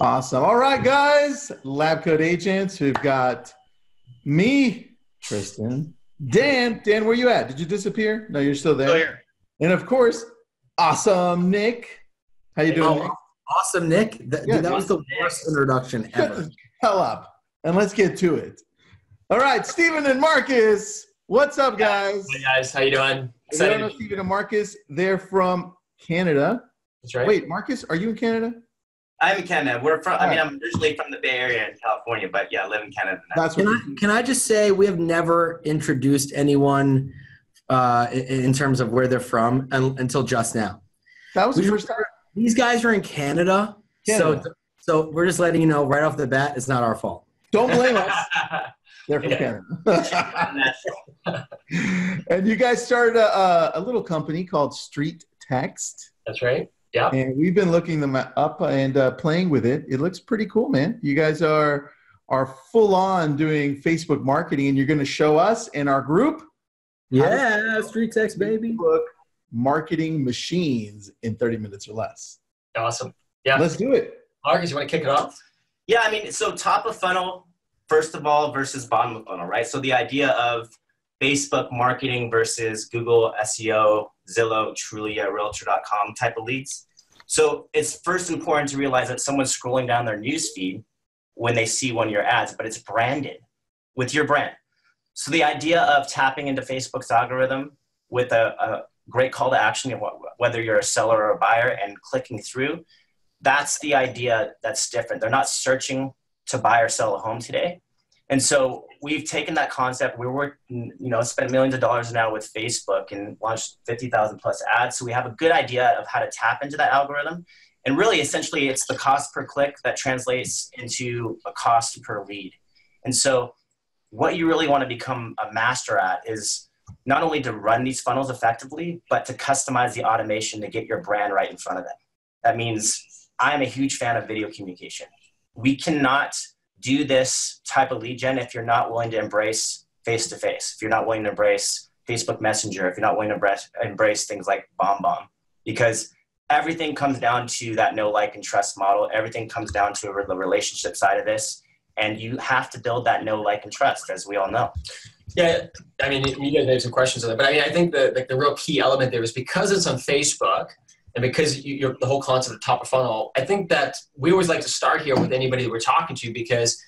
Awesome. All right, guys. Lab Coat Agents. We've got me, Tristan, Dan. Dan, where are you at? Did you disappear? No, you're still there. Still here. And of course, awesome Nick. How you doing? Oh, Nick? awesome, Nick. That, Yeah, dude, that was the awesome, worst introduction ever. hell up and let's get to it. All right, Stephen and Markus. What's up, guys? Hey guys, how you doing? If you don't Excited. know Stephen and Markus, they're from Canada. That's right. Wait, Markus, are you in Canada? I'm in Canada. We're from. I mean, I'm originally from the Bay Area in California, but yeah, I live in Canada now. That's what. Can I, can I just say we have never introduced anyone uh, in, in terms of where they're from un, until just now. that was the first time. These guys are in Canada, Canada. so so we're just letting you know right off the bat it's not our fault. Don't blame us. They're from Yeah. Canada. and you guys started a, a, a little company called Street Text, That's right. Yeah. and we've been looking them up and uh, playing with it. It looks pretty cool, man. You guys are are full on doing Facebook marketing, and you're going to show us in our group Yeah, StreetText baby. Facebook marketing machines in 30 minutes or less. Awesome. Yeah. Let's do it. Markus, you want to kick it off? yeah, I mean, so top of funnel, first of all, versus bottom of funnel, right? So the idea of Facebook marketing versus Google SEO, Zillow, Trulia, Realtor.com type of leads. So it's first important to realize that someone's scrolling down their newsfeed when they see one of your ads, but it's branded with your brand. So the idea of tapping into Facebook's algorithm with a, a great call to action, whether you're a seller or a buyer, and clicking through, that's the idea that's different. They're not searching to buy or sell a home today. And so we've taken that concept. We're working, you know, spent millions of dollars now with Facebook and launched 50,000 plus ads. So we have a good idea of how to tap into that algorithm. And really, essentially, it's the cost per click that translates into a cost per lead. And so what you really want to become a master at is not only to run these funnels effectively, but to customize the automation to get your brand right in front of them. That means I'm a huge fan of video communication. We cannot do this type of lead gen if you're not willing to embrace face to face, if you're not willing to embrace Facebook Messenger, if you're not willing to embrace, embrace things like BombBomb, because everything comes down to that know like and trust model. Everything comes down to the relationship side of this. And you have to build that know like and trust, as we all know. Yeah. I mean, you guys made some questions on that, but I mean, I think the like the real key element there is because it's on Facebook and because you, the whole concept of top of funnel. I think that we always like to start here with anybody that we're talking to because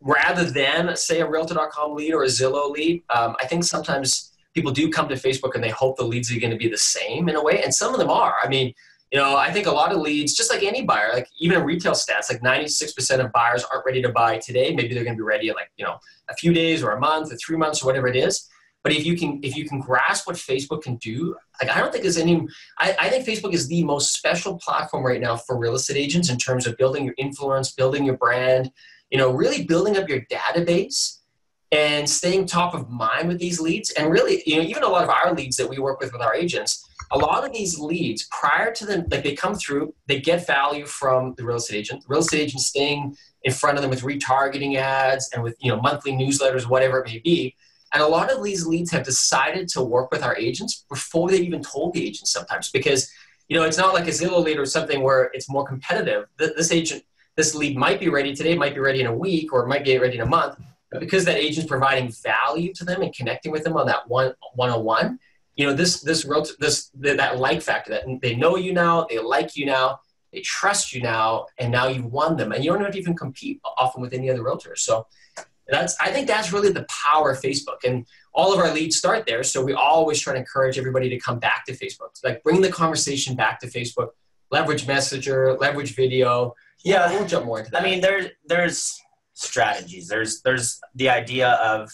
rather than say a Realtor.com lead or a Zillow lead, um, I think sometimes people do come to Facebook and they hope the leads are going to be the same in a way, and some of them are. I mean, you know, I think a lot of leads, just like any buyer, like even retail stats, like 96% of buyers aren't ready to buy today. Maybe they're going to be ready in like you know a few days or a month or three months or whatever it is. But if you can if you can grasp what Facebook can do, like I don't think there's any. I, I think Facebook is the most special platform right now for real estate agents in terms of building your influence, building your brand, you know, really building up your database and staying top of mind with these leads. And really, you know, even a lot of our leads that we work with with our agents, a lot of these leads prior to them, like they come through, they get value from the real estate agent. The real estate agent staying in front of them with retargeting ads and with you know monthly newsletters, whatever it may be. And a lot of these leads have decided to work with our agents before they even told the agent sometimes because you know it's not like a Zillow lead or something where it's more competitive. This agent, this lead might be ready today, might be ready in a week, or it might be ready in a month. But because that agent's providing value to them and connecting with them on that one one on one, you know this this this that like factor that they know you now, they like you now, they trust you now, and now you've won them, and you don't have to even compete often with any other realtors. So that's I think that's really the power of Facebook, and all of our leads start there. So we always try to encourage everybody to come back to Facebook, like bring the conversation back to Facebook, leverage Messenger, leverage video. Yeah. we'll jump more into that. I mean, there, there's strategies. There's, there's the idea of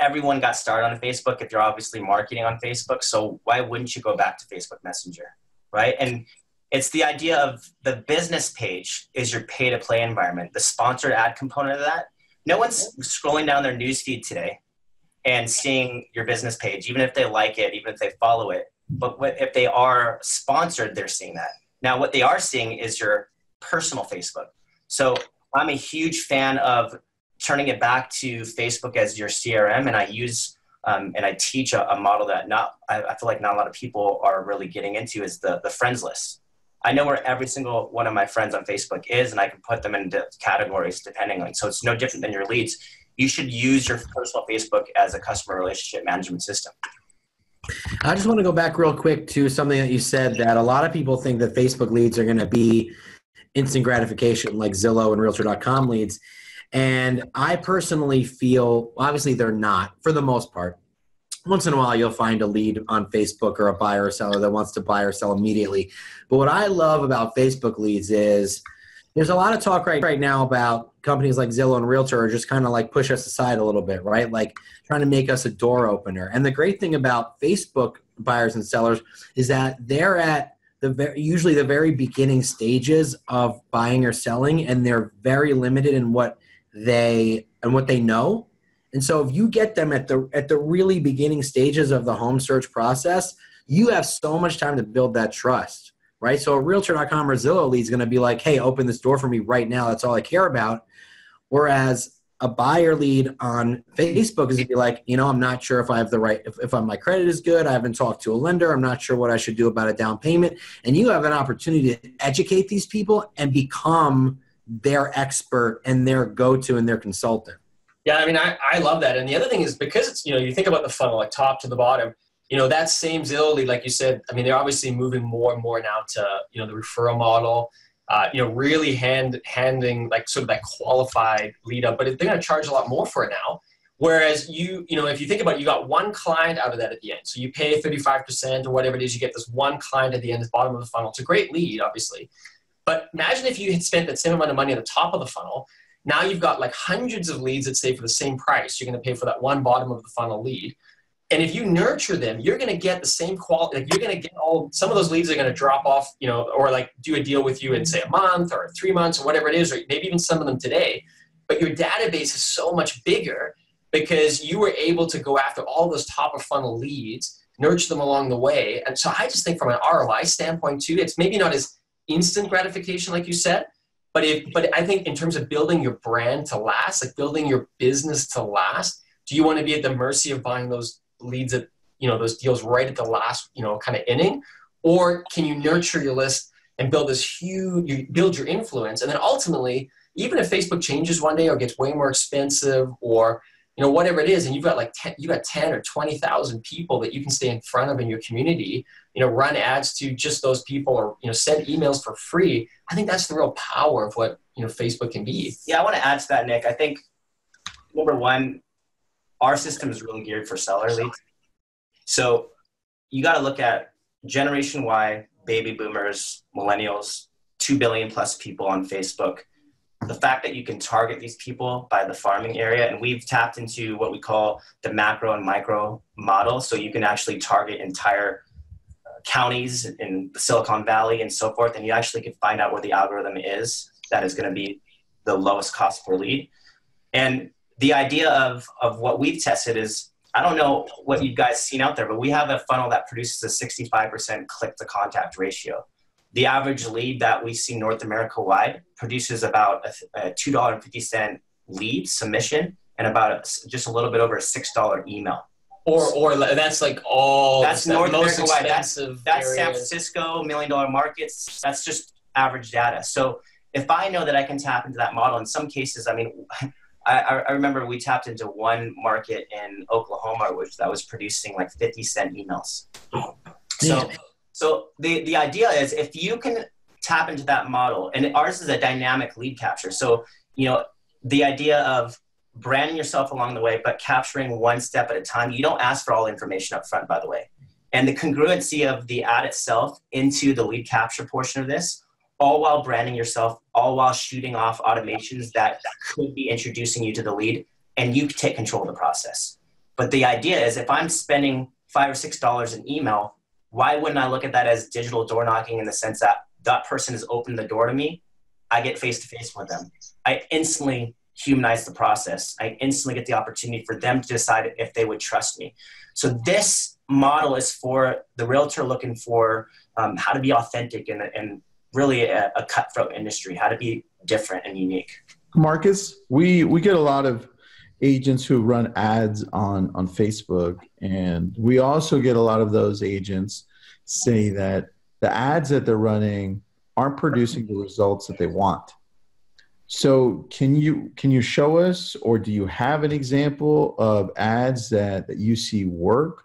everyone got started on Facebook if you're obviously marketing on Facebook. So why wouldn't you go back to Facebook Messenger, right? And it's the idea of the business page is your pay to play environment. The sponsored ad component of that. No one's scrolling down their newsfeed today and seeing your business page, even if they like it, even if they follow it. But what, if they are sponsored, they're seeing that. Now, what they are seeing is your personal Facebook. So I'm a huge fan of turning it back to Facebook as your CRM, and I use um, and I teach a, a model that not I, I feel like not a lot of people are really getting into is the the friends list. I know where every single one of my friends on Facebook is, and I can put them into categories depending on. So it's no different than your leads. You should use your personal Facebook as a customer relationship management system. I just want to go back real quick to something that you said that a lot of people think that Facebook leads are going to be instant gratification like Zillow and Realtor.com leads. And I personally feel, obviously, they're not for the most part. Once in a while, you'll find a lead on Facebook or a buyer or seller that wants to buy or sell immediately. But what I love about Facebook leads is there's a lot of talk right, right now about companies like Zillow and Realtor are just kind of like push us aside a little bit, right? Like trying to make us a door opener. And the great thing about Facebook buyers and sellers is that they're at the very, usually the very beginning stages of buying or selling, and they're very limited in what they and what they know. And so if you get them at the at the really beginning stages of the home search process, you have so much time to build that trust right? So a realtor.com or Zillow lead is going to be like, hey, open this door for me right now. That's all I care about. Whereas a buyer lead on Facebook is going to be like, you know, I'm not sure if I have the right, if, if my credit is good. I haven't talked to a lender. I'm not sure what I should do about a down payment. And you have an opportunity to educate these people and become their expert and their go-to and their consultant. Yeah, I mean, I, I love that. And the other thing is because it's, you know, you think about the funnel, like top to the bottom, you know, that same lead, like you said, I mean, they're obviously moving more and more now to, you know, the referral model, uh, you know, really hand handing like sort of that qualified lead up, but they're going to charge a lot more for it now. Whereas you, you know, if you think about it, you got one client out of that at the end. So you pay 35% or whatever it is, you get this one client at the end, the bottom of the funnel. It's a great lead, obviously. But imagine if you had spent that same amount of money at the top of the funnel. Now you've got like hundreds of leads that say for the same price. You're going to pay for that one bottom of the funnel lead. And if you nurture them, you're going to get the same quality. Like you're going to get all. Some of those leads are going to drop off, you know, or like do a deal with you in say a month or three months or whatever it is, or maybe even some of them today. But your database is so much bigger because you were able to go after all those top of funnel leads, nurture them along the way. And so I just think from an ROI standpoint too, it's maybe not as instant gratification like you said, but if but I think in terms of building your brand to last, like building your business to last, do you want to be at the mercy of buying those leads at you know those deals right at the last you know kind of inning, or can you nurture your list and build this huge you build your influence? And then ultimately even if Facebook changes one day or gets way more expensive or you know whatever it is and you've got like 10, you've got 10 or 20,000 people that you can stay in front of in your community you know run ads to just those people or you know send emails for free i think that's the real power of what you know facebook can be yeah i want to add to that nick i think number one our system is really geared for seller leads. So you got to look at Generation Y, baby boomers, millennials, 2 billion plus people on Facebook. The fact that you can target these people by the farming area, and we've tapped into what we call the macro and micro model. So you can actually target entire counties in the Silicon Valley and so forth, and you actually can find out where the algorithm is that is going to be the lowest cost per lead. And the idea of, of what we've tested is I don't know what you guys seen out there, but we have a funnel that produces a 65% click to contact ratio. The average lead that we see North America wide produces about a, a $2.50 lead submission and about a, just a little bit over a $6 email. Or, or that's like all that's North America expensive. That's, that's San Francisco, million dollar markets. That's just average data. So if I know that I can tap into that model, in some cases, I mean, I, I remember we tapped into one market in Oklahoma, which that was producing like 50 cent emails. So, so the, the idea is if you can tap into that model, and ours is a dynamic lead capture. So, you know, the idea of branding yourself along the way, but capturing one step at a time. You don't ask for all information up front, by the way. And the congruency of the ad itself into the lead capture portion of this all while branding yourself, all while shooting off automations that could be introducing you to the lead, and you take control of the process. But the idea is if I'm spending five or six dollars in email, why wouldn't I look at that as digital door knocking in the sense that that person has opened the door to me? I get face to face with them. I instantly humanize the process. I instantly get the opportunity for them to decide if they would trust me. So this model is for the realtor looking for um, how to be authentic and, and really a, a cutthroat industry, how to be different and unique. Markus, we we get a lot of agents who run ads on on Facebook, and we also get a lot of those agents say that the ads that they're running aren't producing the results that they want. So can you can you show us or do you have an example of ads that, that you see work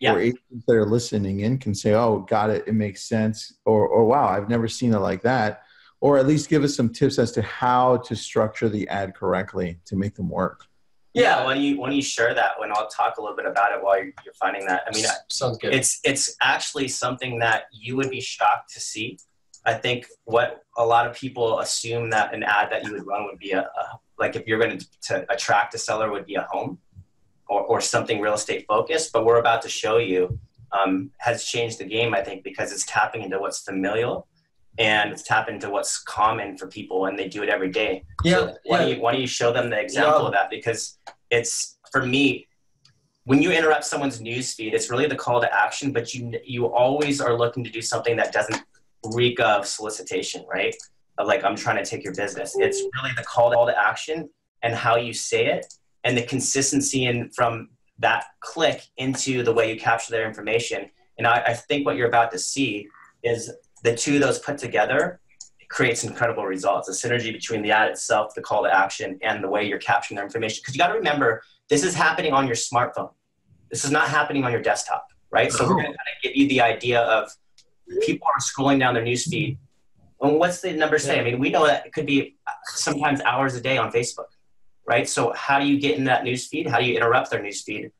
Yeah. or agents that are listening in can say, oh, got it, it makes sense, or, or wow, I've never seen it like that, or at least give us some tips as to how to structure the ad correctly to make them work. Yeah, when you when you share that, when I'll talk a little bit about it while you're, you're finding that. I mean, sounds good. it's it's actually something that you would be shocked to see. I think what a lot of people assume that an ad that you would run would be a, a like if you're going to, to attract a seller would be a home or, or something real estate focused. But we're about to show you um, has changed the game. I think because it's tapping into what's familial and it's tapping into what's common for people and they do it every day. yeah, So why, yeah. don't you, why don't you show them the example Yeah. of that? Because it's for me, when you interrupt someone's news feed, it's really the call to action, but you you always are looking to do something that doesn't reek of solicitation, right? Of like I'm trying to take your business. It's really the call to action and how you say it and the consistency in from that click into the way you capture their information. And I, I think what you're about to see is the two of those put together creates incredible results. The synergy between the ad itself, the call to action, and the way you're capturing their information. Because you got to remember, this is happening on your smartphone. This is not happening on your desktop, right? So we're going to kind of give you the idea of people are scrolling down their news feed. And what's the number say? I mean, we know that it could be sometimes hours a day on Facebook, right? So how do you get in that news feed? How do you interrupt their news feed?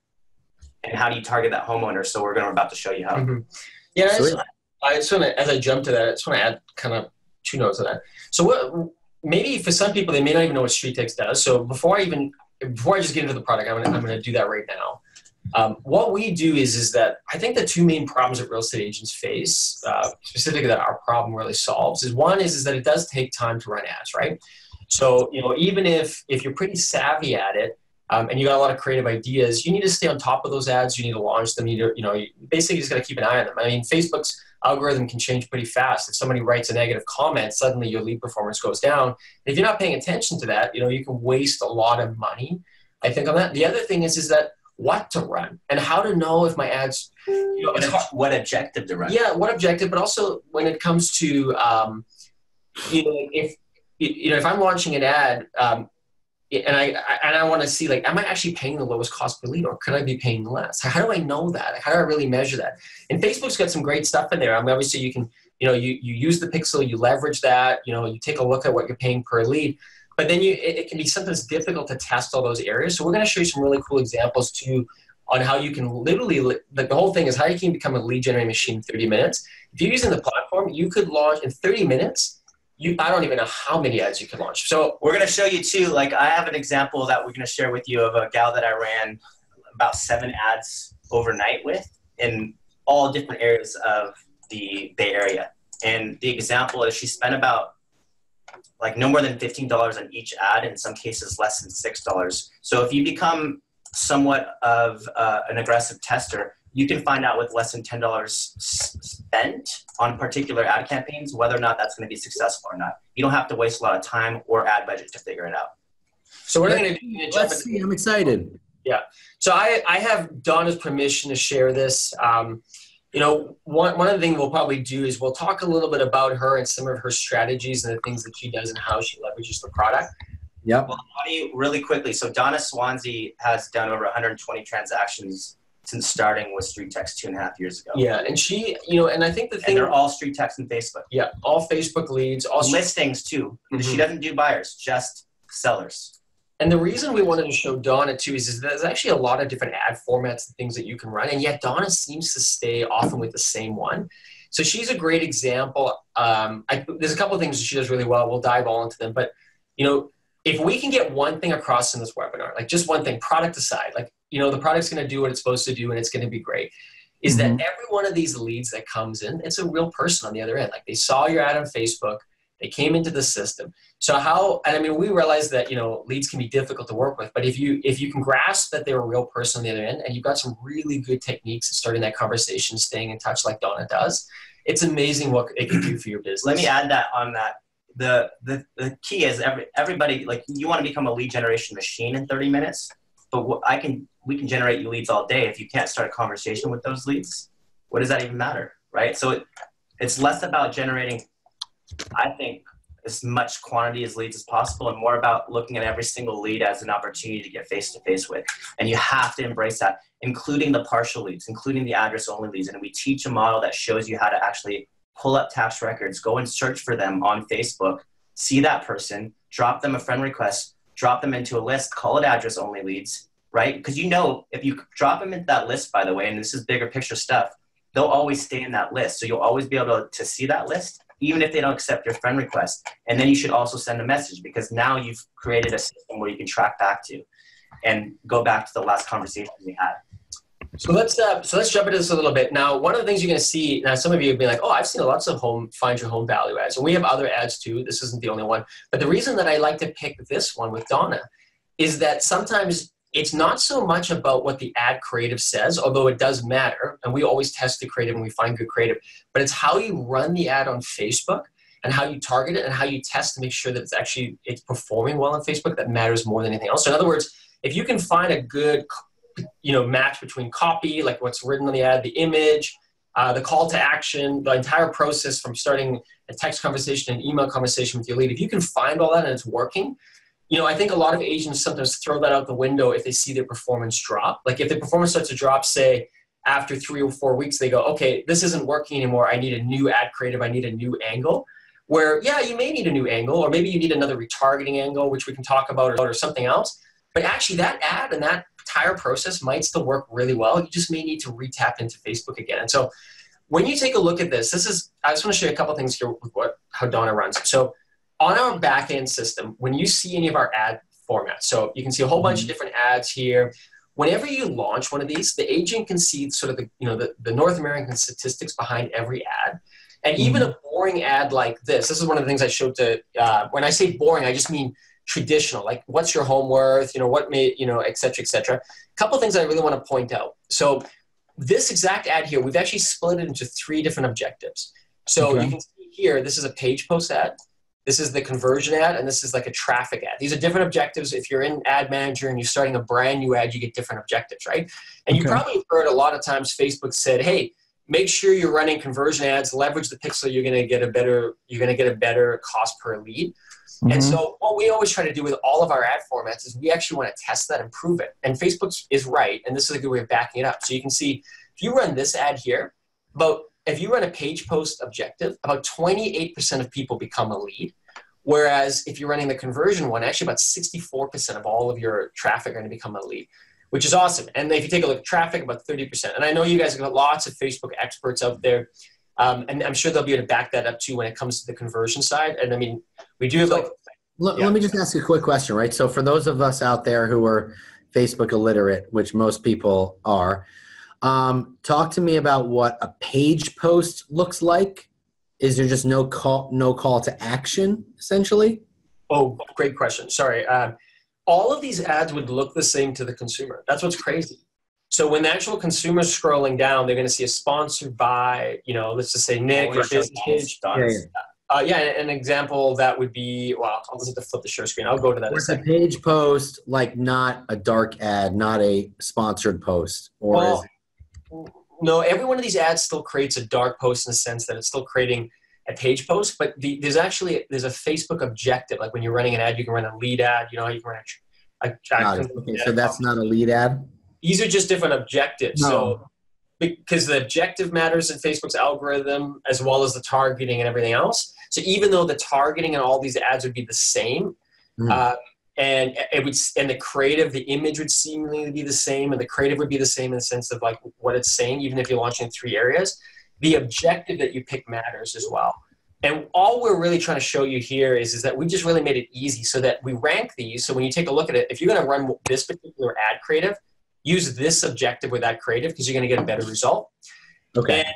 And how do you target that homeowner? So we're going to about to show you how. Mhm. Yeah, I just, Sweet. I just want to, as I jump to that, I just want to add kind of two notes to that. So what, maybe for some people, they may not even know what StreetText does. So before I even, before I just get into the product, I'm gonna, I'm gonna do that right now. Um, what we do is, is that I think the two main problems that real estate agents face, uh, specifically that our problem really solves, is one is, is that it does take time to run ads, right? So you know, even if if you're pretty savvy at it, um, and you got a lot of creative ideas, you need to stay on top of those ads. You need to launch them. You need to, you know, you basically just got to keep an eye on them. I mean, Facebook's algorithm can change pretty fast. If somebody writes a negative comment, suddenly your lead performance goes down. If you're not paying attention to that, you know, you can waste a lot of money. I think on that. The other thing is, is that what to run and how to know if my ads, you know, What, what objective to run? yeah, what objective, but also when it comes to, um, you know, if you know, if I'm launching an ad, um, and I and I want to see like, am I actually paying the lowest cost per lead, or could I be paying less? How do I know that? How do I really measure that? And Facebook's got some great stuff in there. I mean, obviously you can, you know, you you use the pixel, you leverage that, you know, you take a look at what you're paying per lead. But then you, it, it can be sometimes difficult to test all those areas. So we're going to show you some really cool examples too on how you can literally, like the whole thing is how you can become a lead generating machine in 30 minutes. If you're using the platform, you could launch in 30 minutes. You, I don't even know how many ads you can launch. So We're going to show you too. Like I have an example that we're going to share with you of a gal that I ran about seven ads overnight with in all different areas of the Bay Area. And the example is she spent about like no more than fifteen dollars on each ad. In some cases, less than six dollars. So if you become somewhat of uh, an aggressive tester, you can find out with less than ten dollars spent on particular ad campaigns whether or not that's going to be successful or not. You don't have to waste a lot of time or ad budget to figure it out. so we're going to jump Let's see. I'm excited. Yeah. So I, I have Donna's permission to share this. Um, you know, one, one of the things we'll probably do is we'll talk a little bit about her and some of her strategies and the things that she does and how she leverages the product. Yep. Well, I'll tell you really quickly. So Donna Swansea has done over 120 transactions since starting with StreetText two and a half years ago. Yeah, and she, you know, and I think the And thing, they're all StreetText and Facebook. yeah, all Facebook leads, all Listings too. Mhm. She doesn't do buyers, just sellers. And the reason we wanted to show Donna too is, is there's actually a lot of different ad formats and things that you can run, and yet Donna seems to stay often with the same one. So she's a great example. Um, I, there's a couple of things that she does really well. We'll dive all into them, but you know, if we can get one thing across in this webinar, like just one thing, product aside, like you know, the product's going to do what it's supposed to do, and it's going to be great. Is that every one of these leads that comes in, it's a real person on the other end. Like they saw your ad on Facebook, they came into the system. So how? And I mean, we realize that you know leads can be difficult to work with, but if you if you can grasp that they're a real person on the other end, and you've got some really good techniques at starting that conversation, staying in touch like Donna does, it's amazing what it can do for your business. Let me add that on that. The, the, the key is every, everybody like you want to become a lead generation machine in 30 minutes but what i can we can generate you leads all day if you can't start a conversation with those leads what does that even matter right so it, it's less about generating I think as much quantity as leads as possible and more about looking at every single lead as an opportunity to get face to face with. And you have to embrace that, including the partial leads, including the address only leads. And we teach a model that shows you how to actually pull up tax records, go and search for them on Facebook, see that person, drop them a friend request, drop them into a list, call it address only leads, right? Because you know, if you drop them into that list, by the way, and this is bigger picture stuff, they'll always stay in that list. So you'll always be able to, to see that list even if they don't accept your friend request. And then you should also send a message because now you've created a system where you can track back to and go back to the last conversation we had. So let's uh, so let's jump into this a little bit. Now, one of the things you're going to see now, some of you have been like, "Oh, I've seen lots of home find your home value ads," and we have other ads too. This isn't the only one, but the reason that I like to pick this one with Donna is that sometimes it's not so much about what the ad creative says, although it does matter, and we always test the creative and we find good creative, but it's how you run the ad on Facebook and how you target it and how you test to make sure that it's actually it's performing well on Facebook that matters more than anything else. So in other words, if you can find a good you know match between copy, like what's written on the ad, the image, uh, the call to action, the entire process from starting a text conversation and email conversation with your lead, if you can find all that and it's working, you know, I think a lot of agents sometimes throw that out the window if they see their performance drop. Like if the performance starts to drop, say after three or four weeks, they go, okay, this isn't working anymore. I need a new ad creative. I need a new angle. Where, yeah, you may need a new angle, or maybe you need another retargeting angle, which we can talk about, or, or something else. But actually, that ad and that entire process might still work really well. You just may need to retap into Facebook again. And so, when you take a look at this, this is I just want to show you a couple things here with what how Donna runs. So on our backend system, when you see any of our ad formats, so you can see a whole bunch mm-hmm. of different ads here. Whenever you launch one of these, the agent can see sort of the you know the, the North American statistics behind every ad. And mm-hmm. even a boring ad like this, this is one of the things I showed to. Uh, when I say boring, I just mean traditional. Like, what's your home worth? You know, what may you know, et cetera, et cetera. A couple of things I really want to point out. So, this exact ad here, we've actually split it into three different objectives. So okay. you can see here, this is a page post ad. This is the conversion ad, and this is like a traffic ad. These are different objectives. If you're in Ad Manager and you're starting a brand new ad, you get different objectives, right? And okay. you probably heard a lot of times Facebook said, "Hey, make sure you're running conversion ads. Leverage the pixel. You're going to get a better. You're going to get a better cost per lead." Mm-hmm. And so, what we always try to do with all of our ad formats is we actually want to test that and prove it. And Facebook is right, and this is a good way of backing it up. So you can see if you run this ad here, about if you run a page post objective, about 28% of people become a lead. Whereas if you're running the conversion one, actually about 64% of all of your traffic are going to become a lead, which is awesome. And if you take a look at traffic, about 30%. And I know you guys have got lots of Facebook experts out there. Um, and I'm sure they'll be able to back that up too when it comes to the conversion side. And I mean, we do have like. Let, yeah. let me just ask you a quick question, right? So for those of us out there who are Facebook illiterate, which most people are, um, talk to me about what a page post looks like. Is there just no call, no call to action, essentially? Oh, great question. Sorry. Um, all of these ads would look the same to the consumer. That's what's crazy. So when the actual consumer's scrolling down, they're going to see a sponsored by, you know, let's just say Nick or business page. Yeah, yeah. Uh, yeah, an example that would be well. I'll just have to flip the share screen. I'll go to that. It's a page post, like not a dark ad, not a sponsored post, or well, no, every one of these ads still creates a dark post in the sense that it's still creating a page post, but the, there's actually there's a Facebook objective. Like when you're running an ad, you can run a lead ad. You know, you can run a. a, a okay, so that's not a lead ad. These are just different objectives. No. So because the objective matters in Facebook's algorithm as well as the targeting and everything else. So even though the targeting and all these ads would be the same, mm. uh, and it would and the creative the image would seemingly be the same and the creative would be the same in the sense of like what it's saying even if you're launching in three areas. The objective that you pick matters as well. And all we're really trying to show you here is, is that we just really made it easy so that we rank these. So when you take a look at it if you're going to run this particular ad creative use this objective with that creative because you're going to get a better result. Okay. And,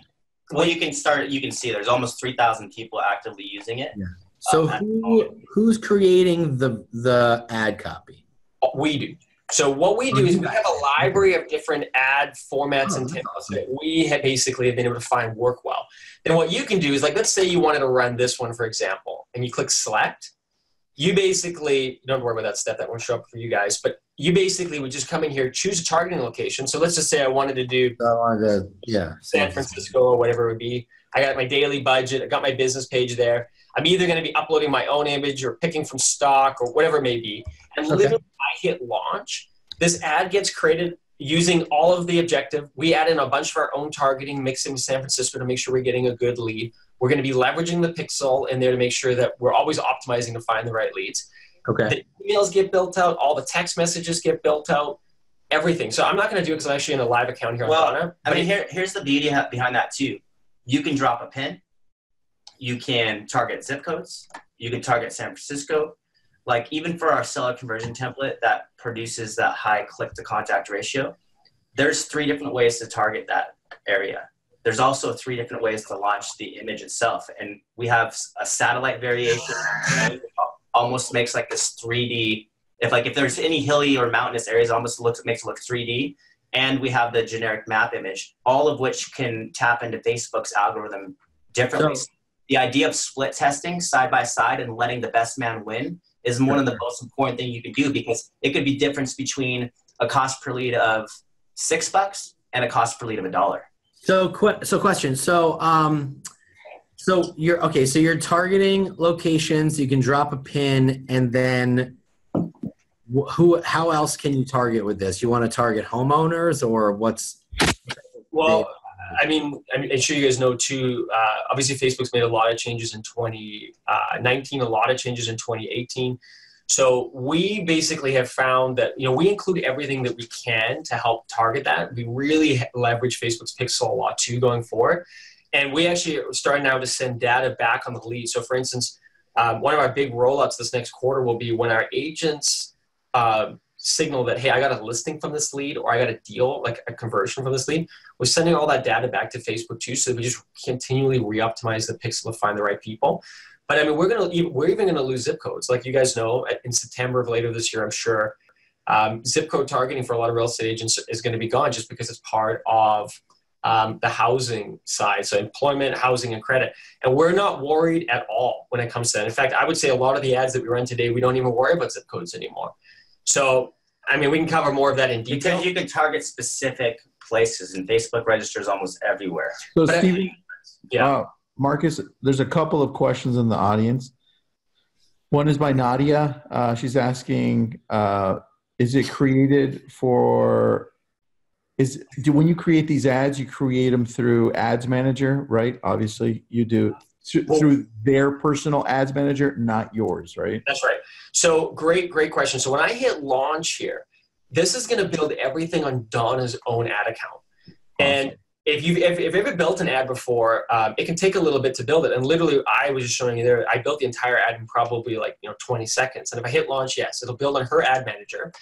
well you can start you can see there's almost 3000 people actively using it. Yeah. So uh, who who's creating the the ad copy? We do. So what we do is we have a library of different ad formats and templates that we have basically have been able to find work well. And what you can do is like let's say you wanted to run this one for example, and you click select. You basically don't worry about that step that won't show up for you guys, but you basically would just come in here, choose a targeting location. So let's just say I wanted to do I wanted to, yeah San Francisco or whatever it would be. I got my daily budget, I got my business page there. I'm either going to be uploading my own image or picking from stock or whatever it may be. And Okay. literally, I hit launch. This ad gets created using all of the objective. We add in a bunch of our own targeting, mixing with San Francisco to make sure we're getting a good lead. We're going to be leveraging the pixel in there to make sure that we're always optimizing to find the right leads. Okay. The emails get built out, all the text messages get built out, everything. So I'm not going to do it because I'm actually in a live account here on Well, Donna. I mean, here, here's the beauty behind that too. You can drop a pin. You can target zip codes. You can target San Francisco. Like even for our seller conversion template that produces that high click to contact ratio, there's three different ways to target that area. There's also three different ways to launch the image itself, and we have a satellite variation. almost makes like this 3D. If like if there's any hilly or mountainous areas, almost looks makes it look 3D and we have the generic map image, all of which can tap into Facebook's algorithm differently. So- the idea of split testing side by side and letting the best man win is one of the most important thing you can do because it could be difference between a cost per lead of six bucks and a cost per lead of a dollar. So, so question. So, um, so you're okay. So you're targeting locations. You can drop a pin, and then wh- who? How else can you target with this? You want to target homeowners, or what's? Well, I mean, I'm sure you guys know too. Uh, obviously, Facebook's made a lot of changes in 2019, a lot of changes in 2018. So we basically have found that you know we include everything that we can to help target that. We really leverage Facebook's Pixel a lot too going forward, and we actually are starting now to send data back on the lead. So, for instance, um, one of our big rollouts this next quarter will be when our agents uh, signal that hey, I got a listing from this lead or I got a deal like a conversion from this lead we're sending all that data back to Facebook too, so we just continually re-optimize the pixel to find the right people. But I mean, we're gonna we're even gonna lose zip codes, like you guys know. In September of later this year, I'm sure um, zip code targeting for a lot of real estate agents is going to be gone just because it's part of um, the housing side, so employment, housing, and credit. And we're not worried at all when it comes to that. In fact, I would say a lot of the ads that we run today, we don't even worry about zip codes anymore. So, I mean, we can cover more of that in detail. Because you can target specific places and Facebook registers almost everywhere. So, But I- Stephen, Yeah. uh, Markus, there's a couple of questions in the audience. One is by Nadia. Uh, she's asking, uh, is it created for? Is do when you create these ads, you create them through Ads Manager, right? Obviously, you do through, Well- through their personal Ads Manager, not yours, right? That's right. So great, great question. So when I hit launch here, this is going to build everything on Donna's own ad account. And if you've if, if you've ever built an ad before, um, it can take a little bit to build it. And literally, I was just showing you there. I built the entire ad in probably like you know 20 seconds. And if I hit launch, yes, it'll build on her ad manager.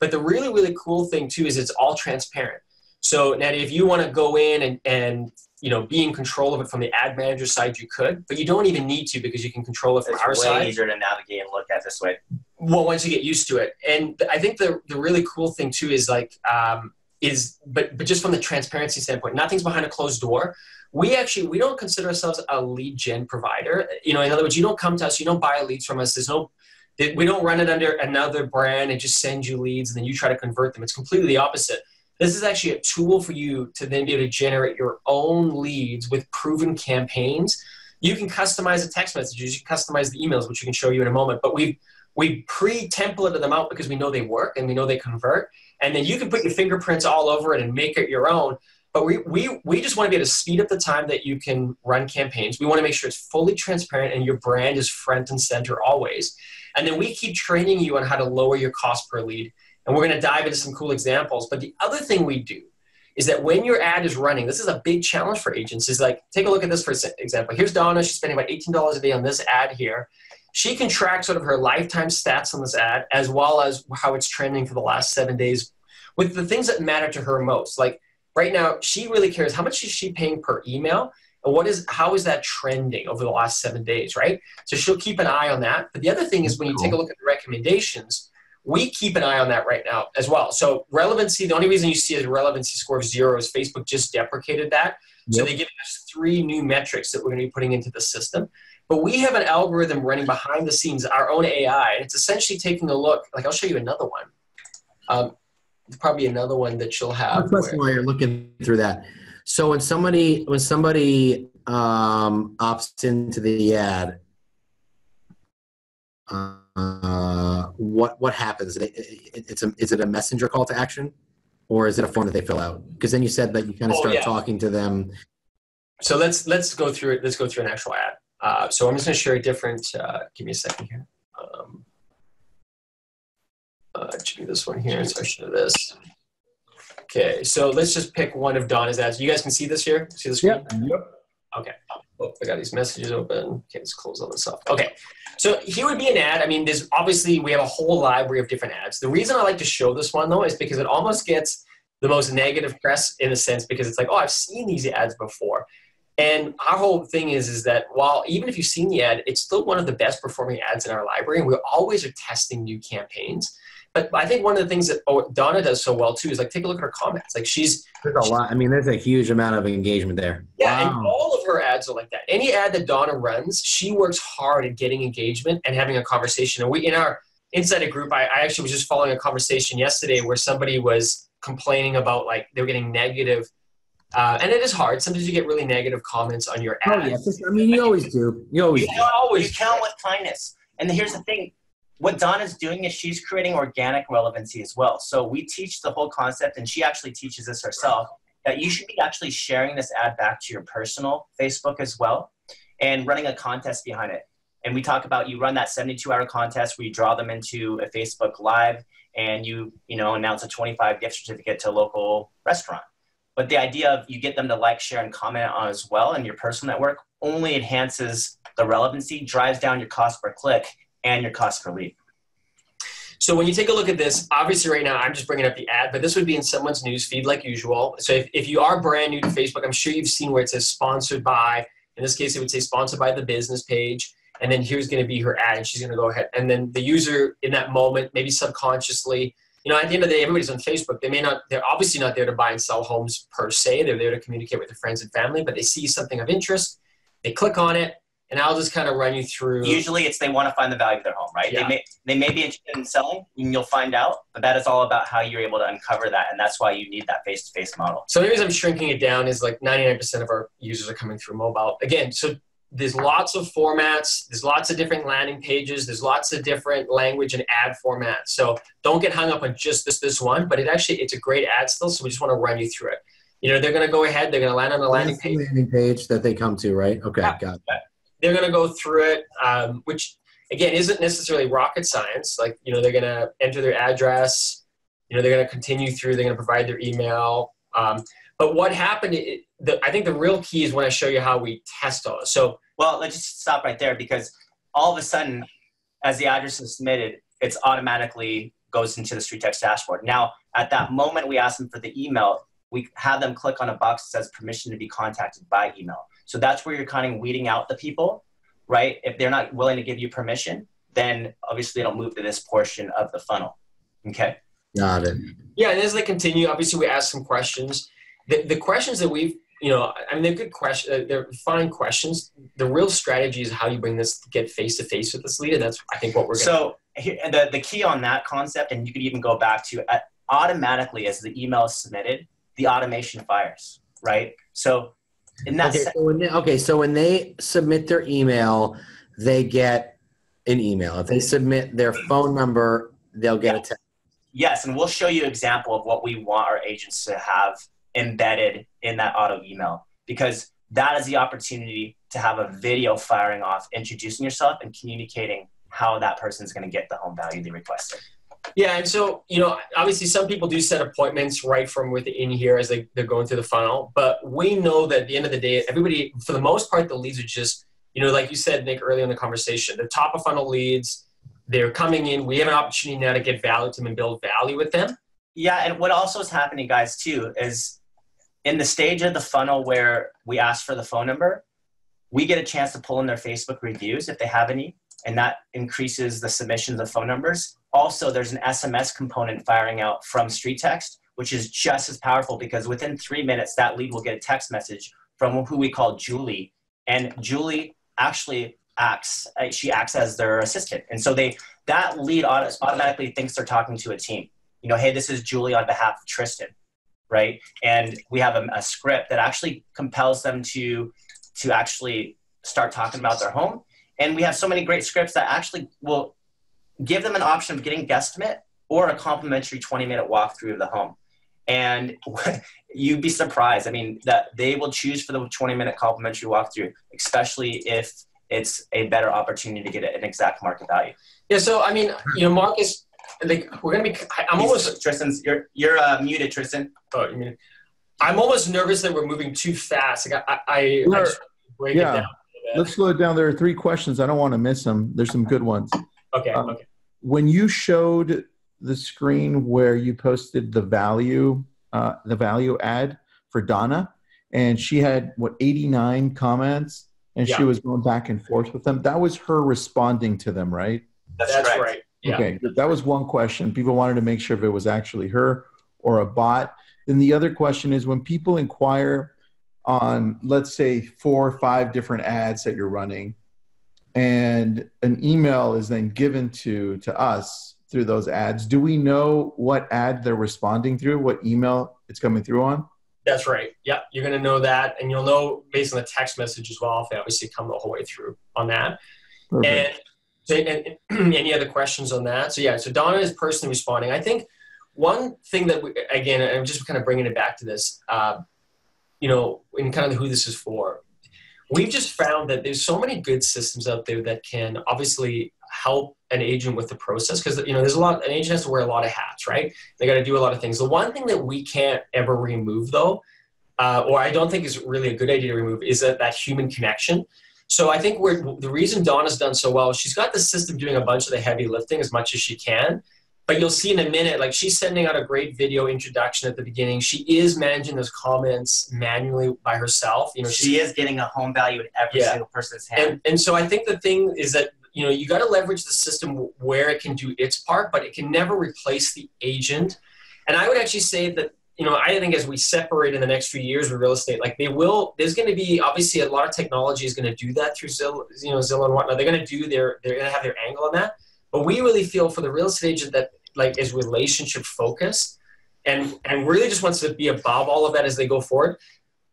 But the really really cool thing too is it's all transparent. So Natty, if you want to go in and and you know be in control of it from the ad manager side, you could, but you don't even need to because you can control it from It's our way side. easier to navigate and look at this way. well once you get used to it. And i think the, the really cool thing too is like um, is but but just from the transparency standpoint nothing's behind a closed door. We actually we don't consider ourselves a lead gen provider. You know in other words you don't come to us you don't buy leads from us. There's no we don't run it under another brand and just send you leads and then you try to convert them. It's completely the opposite this is actually a tool for you to then be able to generate your own leads with proven campaigns. You can customize the text messages you can customize the emails which we can show you in a moment but we've we pre-templated them out because we know they work and we know they convert. And then you can put your fingerprints all over it and make it your own. But we, we, we just want to be able to speed up the time that you can run campaigns. We want to make sure it's fully transparent and your brand is front and center always. And then we keep training you on how to lower your cost per lead and we're going to dive into some cool examples. But the other thing we do is that when your ad is running this is a big challenge for agents is like take a look at this for example. Here's donna she's spending about $18 a day on this ad here. She can track sort of her lifetime stats on this ad as well as how it's trending for the last seven days with the things that matter to her most. Like right now she really cares how much is she paying per email and what is how is that trending over the last seven days right? So she'll keep an eye on that. But the other thing is when you take a look at the recommendations we keep an eye on that right now as well so relevancy the only reason you see a relevancy score of zero is facebook just deprecated that so Yep. they give us three new metrics that we're going to be putting into the system but we have an algorithm running behind the scenes, our own AI, and it's essentially taking a look. Like I'll show you another one. Um, probably another one that you'll have. Question while you're looking through that. So when somebody when somebody um, opts into the ad, uh, what what happens? It, it, it's a, is it a messenger call to action, or is it a form that they fill out? Because then you said that you kind of Oh, start yeah. talking to them. So let's let's go through it. Let's go through an actual ad. Uh, so I'm just going to share a different. Uh, give me a second here. Um, uh, should do this one here. So I should do this. Okay, so let's just pick one of Donna's ads. You guys can see this here. See the screen? Yep. Okay. Oh, I got these messages open. Okay, let's close all this off. Okay. So here would be an ad. I mean, there's obviously we have a whole library of different ads. The reason I like to show this one though is because it almost gets the most negative press in a sense because it's like, oh, I've seen these ads before. And our whole thing is, is that while even if you've seen the ad, it's still one of the best performing ads in our library, and we always are testing new campaigns. But I think one of the things that oh, Donna does so well too is like take a look at her comments. Like she's There's a lot. I mean, there's a huge amount of engagement there. yeah, and all of her ads are like that. Any ad that Donna runs, she works hard at getting engagement and having a conversation. And we in our insider group, I, I actually was just following a conversation yesterday where somebody was complaining about like they were getting negative. Uh, and it is hard. Sometimes you get really negative comments on your Oh ads. yeah. I mean, you always do. You always. You do. count, you always- count with kindness. And here's the thing what Donna's doing is she's creating organic relevancy as well. So we teach the whole concept, and she actually teaches this herself, that you should be actually sharing this ad back to your personal Facebook as well and running a contest behind it. And we talk about you run that 72 hour contest where you draw them into a Facebook Live and you, you know, announce a 25 gift certificate to a local restaurant. But the idea of you get them to like, share, and comment on as well in your personal network only enhances the relevancy, drives down your cost per click and your cost per lead. So when you take a look at this, obviously right now I'm just bringing up the ad, but this would be in someone's news feed like usual. So if, if you are brand new to Facebook, I'm sure you've seen where it says sponsored by. In this case, it would say sponsored by the business page. And then here's going to be her ad, and she's going to go ahead. And then the user in that moment, maybe subconsciously, you know, at the end of the day, everybody's on Facebook. They may not, they're obviously not there to buy and sell homes per se. They're there to communicate with their friends and family, but they see something of interest, they click on it, and I'll just kind of run you through. Usually it's they want to find the value of their home, right? Yeah. They may they may be interested in selling, and you'll find out, but that is all about how you're able to uncover that, and that's why you need that face-to-face model. So the reason I'm shrinking it down is like 99% of our users are coming through mobile. Again, so there's lots of formats, there's lots of different landing pages, there's lots of different language and ad formats. So don't get hung up on just this this one, but it actually it's a great ad still. So we just want to run you through it. You know, they're going to go ahead, they're going to land on the landing That's the page. landing page that they come to, right? Okay, Yeah. got it. They're going to go through it, um, which again isn't necessarily rocket science. Like you know, they're going to enter their address. You know, they're going to continue through. They're going to provide their email. Um, but what happened? It, the, I think the real key is when I show you how we test all this. So Well, let's just stop right there because all of a sudden, as the address is submitted, it's automatically goes into the StreetText dashboard. Now, at that moment, we ask them for the email. We have them click on a box that says permission to be contacted by email. So that's where you're kind of weeding out the people, right? If they're not willing to give you permission, then obviously it'll move to this portion of the funnel. Okay. Got it. Yeah, and as they continue, obviously we ask some questions. The, the questions that we've, you know, I mean, they're good questions. They're fine questions. The real strategy is how you bring this, get face to face with this leader. That's I think what we're going. to So here, the, the key on that concept, and you could even go back to uh, automatically as the email is submitted, the automation fires, right? So in that Okay, so when they, okay, so when they submit their email, they get an email. If they submit their phone number, they'll get a text. yes, and we'll show you an example of what we want our agents to have embedded in that auto email because that is the opportunity to have a video firing off, introducing yourself and communicating how that person's going to get the home value they requested. Yeah, and so you know, obviously, some people do set appointments right from within here as they, they're going through the funnel. But we know that at the end of the day, everybody, for the most part, the leads are just you know, like you said, Nick, earlier in the conversation, the top of funnel leads. They're coming in. We have an opportunity now to get value to them and build value with them. Yeah, and what also is happening, guys, too, is in the stage of the funnel where we ask for the phone number, we get a chance to pull in their Facebook reviews if they have any, and that increases the submissions of phone numbers. Also, there's an SMS component firing out from StreetText, which is just as powerful because within three minutes, that lead will get a text message from who we call Julie, and Julie actually acts uh, she acts as their assistant, and so they that lead automatically thinks they're talking to a team you know, hey, this is Julie on behalf of Tristan, right? And we have a, a script that actually compels them to to actually start talking about their home. And we have so many great scripts that actually will give them an option of getting guesstimate or a complimentary 20 minute walkthrough of the home. And you'd be surprised. I mean, that they will choose for the 20 minute complimentary walkthrough, especially if it's a better opportunity to get an exact market value. Yeah. So, I mean, you know, Markus, like we're gonna be. I'm He's- almost. Tristan's. You're you're uh, muted, Tristan. Oh, you mean? I'm almost nervous that we're moving too fast. Like I, I, I just break yeah. it down. Let's slow it down. There are three questions. I don't want to miss them. There's some good ones. Bit. Okay. um, okay. When you showed the screen where you posted the value, uh, the value ad for Donna, and she had what 89 comments, and she was going back and forth with them. That was her responding to them, right? That's, That's correct. right. Yeah. Okay, that was one question. People wanted to make sure if it was actually her or a bot. Then the other question is when people inquire on, let's say, four or five different ads that you're running, and an email is then given to to us through those ads. Do we know what ad they're responding through? What email it's coming through on? That's right. Yeah, you're gonna know that, and you'll know based on the text message as well. If they obviously come the whole way through on that. Perfect. And, so, and, and any other questions on that? So yeah, so Donna is personally responding. I think one thing that we, again, I'm just kind of bringing it back to this, uh, you know, in kind of who this is for. We've just found that there's so many good systems out there that can obviously help an agent with the process because you know there's a lot. An agent has to wear a lot of hats, right? They got to do a lot of things. The one thing that we can't ever remove, though, uh, or I don't think is really a good idea to remove, is that that human connection. So I think we're, the reason Donna's done so well, she's got the system doing a bunch of the heavy lifting as much as she can. But you'll see in a minute, like she's sending out a great video introduction at the beginning. She is managing those comments manually by herself. You know, She is getting a home value in every Yeah. single person's hand. and, and so I think the thing is that you know you got to leverage the system where it can do its part, but it can never replace the agent. And I would actually say that you know I think as we separate in the next few years with real estate, like they will. There's going to be obviously a lot of technology is going to do that through Zillow, you know, Zillow and whatnot. They're going to do their they're going to have their angle on that. But we really feel for the real estate agent that like is relationship focused and and really just wants to be above all of that as they go forward.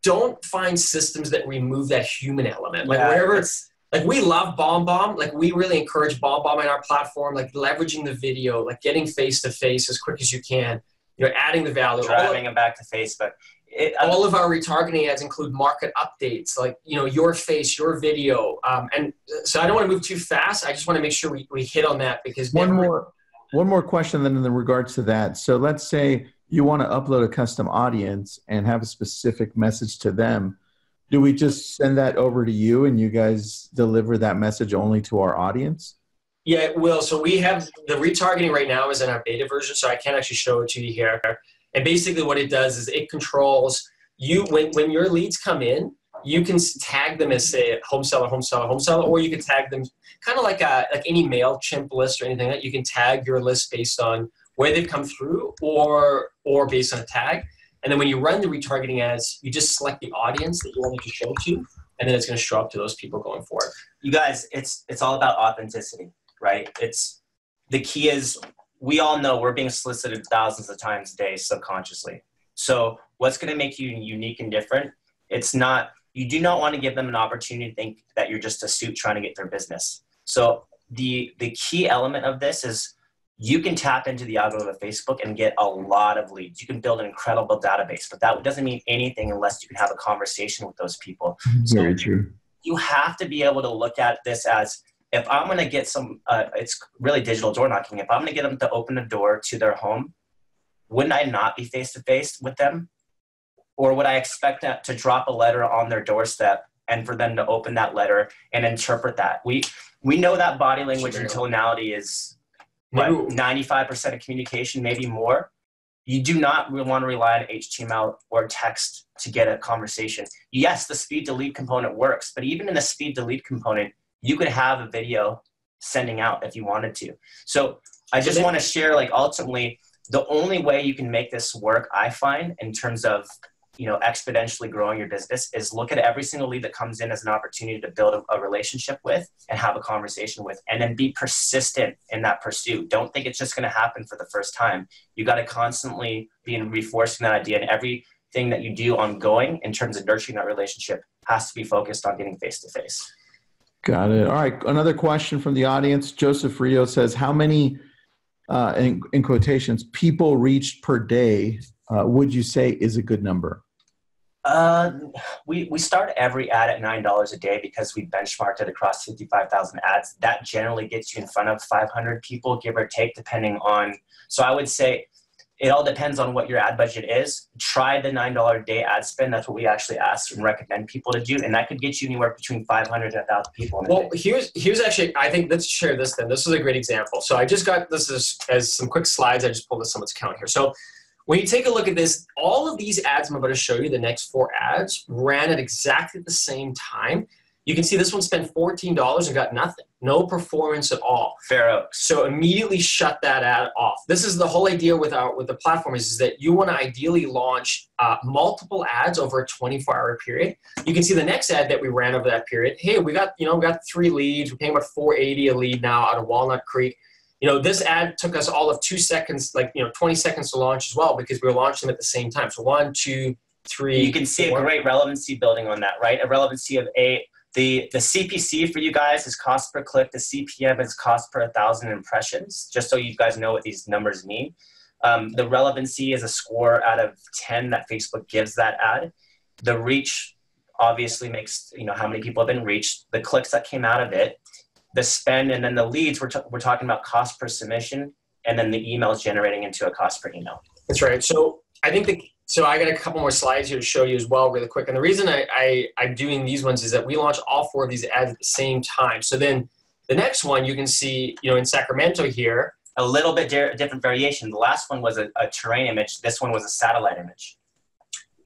Don't find systems that remove that human element. Like Yeah, wherever it's- like we love BombBomb like we really encourage BombBomb in our platform like leveraging the video like getting face to face as quick as you can you know adding the value driving them back to Facebook. It, all of our retargeting ads include market updates like you know your face your video um, and so i don't want to move too fast i just want to make sure we, we hit on that because one more one more question then in the regards to that so let's say you want to upload a custom audience and have a specific message to them do we just send that over to you and you guys deliver that message only to our audience Yeah, it will. So we have the retargeting right now is in our beta version, so I can't actually show it to you here. And basically, what it does is it controls you when when your leads come in. You can tag them as say home seller, home seller, home seller, or you can tag them kind of like a like any Mailchimp list or anything like that. You can tag your list based on where they've come through, or or based on a tag. And then when you run the retargeting ads, you just select the audience that you want to show to, and then it's going to show up to those people going forward. you guys, it's it's all about authenticity, right? It's the key is we all know we're being solicited thousands of times a day subconsciously. So what's going to make you unique and different? It's not you do not want to give them an opportunity to think that you're just a suit trying to get their business. So the the key element of this is you can tap into the algorithm of Facebook and get a lot of leads. You can build an incredible database, but that doesn't mean anything unless you can have a conversation with those people very true you have to be able to look at this as if I'm going to get some, uh, it's really digital door knocking. If I'm going to get them to open a door to their home, wouldn't I not be face to face with them? Or would I expect that to drop a letter on their doorstep and for them to open that letter and interpret that? We we know that body language and tonality is what, 95% of communication, maybe more. You do not want to rely on HTML or text to get a conversation. Yes, the speed to lead component works, but even in the speed to lead component, you could have a video sending out if you wanted to. So I just want to share, like, ultimately, the only way you can make this work, I find, in terms of you know exponentially growing your business is look at every single lead that comes in as an opportunity to build a, a relationship with and have a conversation with and then be persistent in that pursuit. Don't think it's just going to happen for the first time. You got to constantly be in reinforcing that idea and everything that you do ongoing in terms of nurturing that relationship has to be focused on getting face to face Got it. All right. Another question from the audience. Joseph Rio says, "How many, uh, in, in quotations, people reached per day uh, would you say is a good number?" Uh, we, we start every ad at $9 a day because we benchmarked it across 55,000 ads. That generally gets you in front of 500 people, give or take, depending on. So I would say it all depends on what your ad budget is. Try the $9 a day ad spend. That's what we actually ask and recommend people to do. And that could get you anywhere between 500 and 1,000 people. well, here's, here's actually, I think, let's share this then. This is a great example. So I just got this as, as some quick slides. I just pulled this someone's account here. So when you take a look at this, all of these ads I'm about to show you, the next four ads, ran at exactly the same time. You can see this one spent $14 and got nothing, no performance at all. Fair Oaks. So immediately shut that ad off. This is the whole idea with our with the platform is, is that you want to ideally launch uh, multiple ads over a 24 hour period. You can see the next ad that we ran over that period. Hey, we got you know we got three leads. We're paying about 480 a lead now out of Walnut Creek you know, this ad took us all of two seconds, like, you know, 20 seconds to launch as well because we were launching them at the same time. So one, two, three. You can see four. a great relevancy building on that, right? A relevancy of a the the CPC for you guys is cost per click. The CPM is cost per thousand impressions. Just so you guys know what these numbers mean. Um, the relevancy is a score out of 10 that Facebook gives that ad. The reach obviously makes you know how many people have been reached. The clicks that came out of it the spend and then the leads, we're, we're talking about cost per submission and then the emails generating into a cost per email. That's right. So I think the so I got a couple more slides here to show you as well, really quick. And the reason I, I I'm doing these ones is that we launch all four of these ads at the same time. So then the next one you can see, you know, in Sacramento here, a little bit di- different variation. The last one was a, a terrain image. This one was a satellite image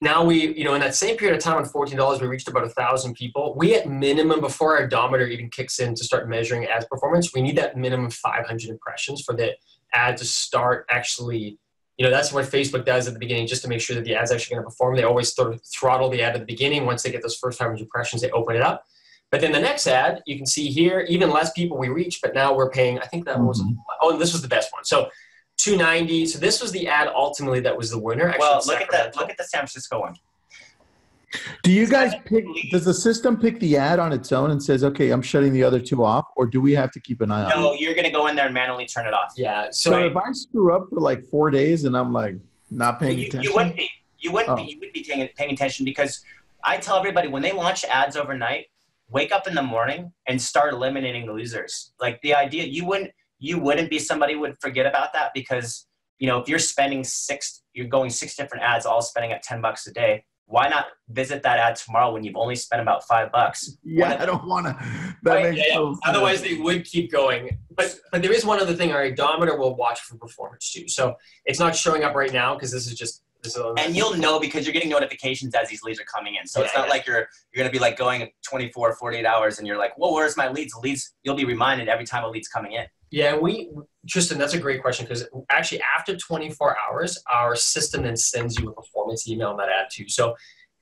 now we, you know, in that same period of time on $14, we reached about a thousand people. We at minimum, before our odometer even kicks in to start measuring ads performance, we need that minimum 500 impressions for the ad to start actually, you know, that's what Facebook does at the beginning just to make sure that the ad's actually going to perform. They always sort of throttle the ad at the beginning. Once they get those first 500 impressions, they open it up. But then the next ad, you can see here, even less people we reach, but now we're paying, I think that was, mm-hmm. oh, this was the best one. So 290. So this was the ad ultimately that was the winner. Actually, well, look at that. Look at the San Francisco one. Do you guys pick? Does the system pick the ad on its own and says, "Okay, I'm shutting the other two off," or do we have to keep an eye on? It? No, you're going to go in there and manually turn it off. Yeah. So, so if I screw up for like four days and I'm like not paying you, attention, you wouldn't be. You wouldn't oh. be. You would be paying, paying attention because I tell everybody when they launch ads overnight, wake up in the morning and start eliminating the losers. Like the idea, you wouldn't you wouldn't be somebody would forget about that because you know if you're spending six you're going six different ads all spending at 10 bucks a day why not visit that ad tomorrow when you've only spent about five bucks yeah i don't want to right, yeah, yeah. otherwise they would keep going but but there is one other thing our odometer will watch for performance too so it's not showing up right now because this is just and you'll know because you're getting notifications as these leads are coming in. So yeah, it's not yeah. like you're you're gonna be like going 24, 48 hours and you're like, well, where's my leads? leads, you'll be reminded every time a lead's coming in. Yeah, we Tristan, that's a great question because actually after 24 hours, our system then sends you a performance email on that ad too. So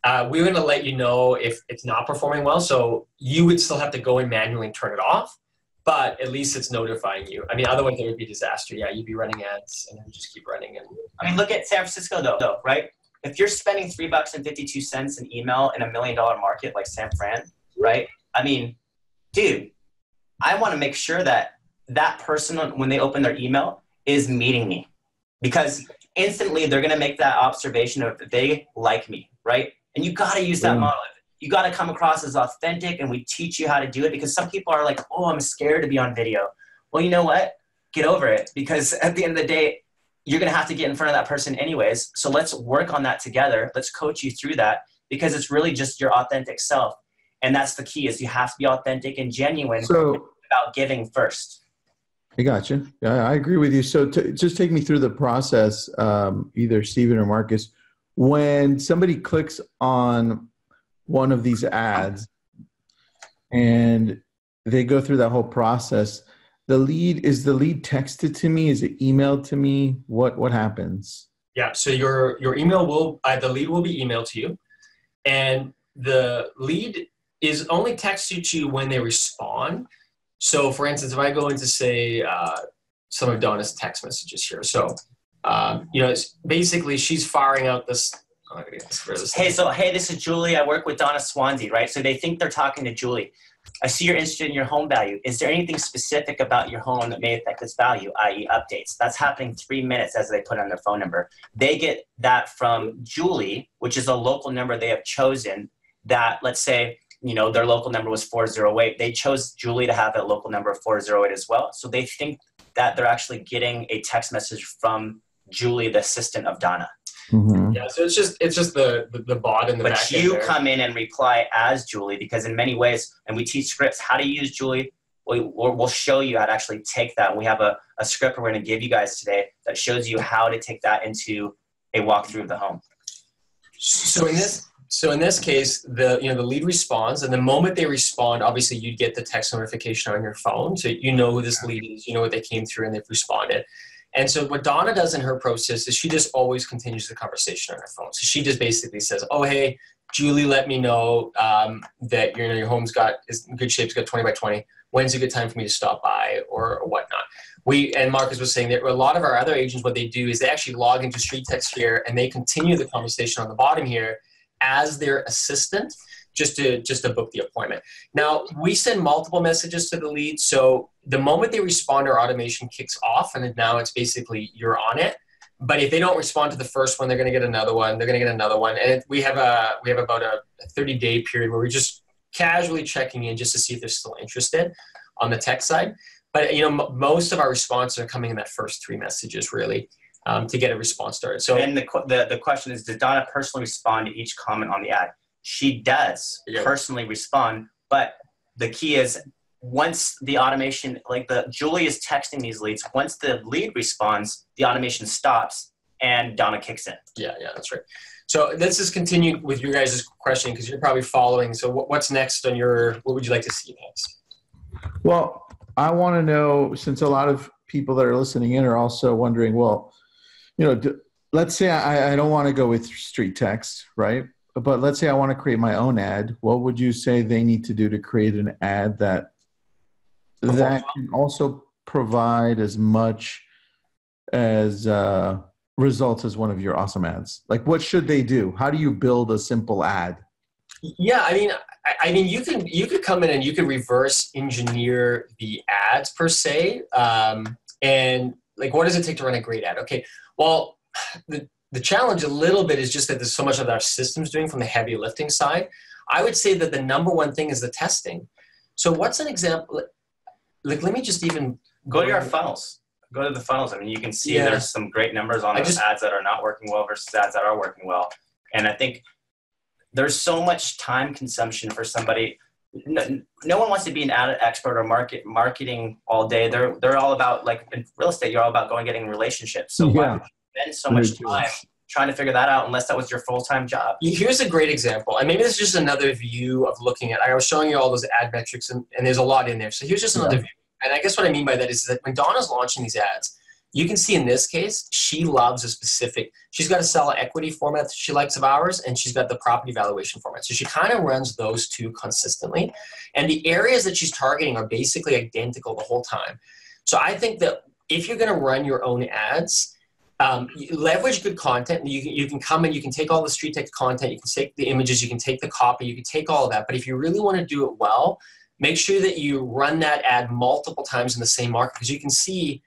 uh, we're going to let you know if it's not performing well. So you would still have to go in manually and turn it off, but at least it's notifying you. I mean, otherwise it would be disaster. Yeah, you'd be running ads and just keep running. And I mean, look at San Francisco though, though, right? If you're spending three bucks and 52 cents an email in a million dollar market like San Fran, right? I mean, dude, I want to make sure that that person when they open their email is meeting me. Because instantly they're going to make that observation of they like me right? And you got to use that mm. model. You got to come across as authentic and we teach you how to do it because some people are like oh i'm scared to be on video. Well you know what? Get over it because at the end of the day you're going to have to get in front of that person anyways. So let's work on that together. Let's coach you through that because it's really just your authentic self. And that's the key is you have to be authentic and genuine so, about giving first I got you. Yeah, I agree with you. So just take me through the process, um, either Stephen or Markus. When somebody clicks on one of these ads and they go through that whole process, the lead is the lead texted to me? Is it emailed to me? What what happens? Yeah. So your your email will uh, the lead will be emailed to you, and the lead is only texted to you when they respond. So, for instance, if I go into say uh, some of Donna's text messages here, so um, you know, it's basically she's firing out this. Oh, hey, so hey, this is Julie. I work with Donna Swansea, right? So they think they're talking to Julie. I see you're interested in your home value. Is there anything specific about your home that may affect its value, i.e., updates? That's happening three minutes as they put on their phone number. They get that from Julie, which is a local number they have chosen. That let's say you know their local number was 408. They chose Julie to have that local number of 408 as well. So they think that they're actually getting a text message from Julie, the assistant of Donna. Mm-hmm. Yeah, so it's just it's just the the, the bot in the but you come in and reply as Julie because in many ways, and we teach scripts how to use Julie. We, we'll show you how to actually take that. We have a, a script we're going to give you guys today that shows you how to take that into a walkthrough of the home. So in this so in this case, the you know the lead responds, and the moment they respond, obviously you get the text notification on your phone, so you know who this lead is, you know what they came through, and they've responded. And so what Donna does in her process is she just always continues the conversation on her phone. So she just basically says, "Oh hey, Julie, let me know um, that you know your home's got is in good shape. It's got 20 by 20. When's a good time for me to stop by or, or whatnot?" We and Markus was saying that a lot of our other agents, what they do is they actually log into StreetText here and they continue the conversation on the bottom here as their assistant just to just to book the appointment. Now we send multiple messages to the lead, so the moment they respond, our automation kicks off, and now it's basically you're on it. But if they don't respond to the first one, they're going to get another one. They're going to get another one, and we have a we have about a 30 day period where we're just casually checking in just to see if they're still interested on the tech side. But you know, m- most of our responses are coming in that first three messages really. Um, to get a response started. So, and the, the the question is, did Donna personally respond to each comment on the ad? she does yeah. personally respond but the key is once the automation like the julie is texting these leads once the lead responds the automation stops and donna kicks in yeah yeah that's right so let's just continue with your guys' question because you're probably following so what's next on your what would you like to see next well i want to know since a lot of people that are listening in are also wondering well you know do, let's say I, I don't want to go with StreetText, right but let's say I want to create my own ad. What would you say they need to do to create an ad that that can also provide as much as uh, results as one of your awesome ads? Like, what should they do? How do you build a simple ad? Yeah, I mean, I, I mean, you can you could come in and you could reverse engineer the ads per se, um, and like, what does it take to run a great ad? Okay, well, the the challenge a little bit is just that there's so much of our systems doing from the heavy lifting side. I would say that the number one thing is the testing. So what's an example? Like, let me just even go to your funnels. Go to the funnels. I mean, you can see yeah. there's some great numbers on those just, ads that are not working well versus ads that are working well. And I think there's so much time consumption for somebody. No, no one wants to be an ad expert or market marketing all day. They're they're all about like in real estate. You're all about going getting relationships. So yeah spend so much time trying to figure that out unless that was your full-time job. Here's a great example, and maybe this is just another view of looking at. I was showing you all those ad metrics, and, and there's a lot in there. So here's just another yeah. view. And I guess what I mean by that is that when Donna's launching these ads, you can see in this case, she loves a specific, she's got a seller equity format that she likes of ours, and she's got the property valuation format. So she kind of runs those two consistently. And the areas that she's targeting are basically identical the whole time. So I think that if you're going to run your own ads, um, leverage good content. You can, you can come and you can take all the StreetText content, you can take the images, you can take the copy, you can take all of that. But if you really want to do it well, make sure that you run that ad multiple times in the same market because you can see,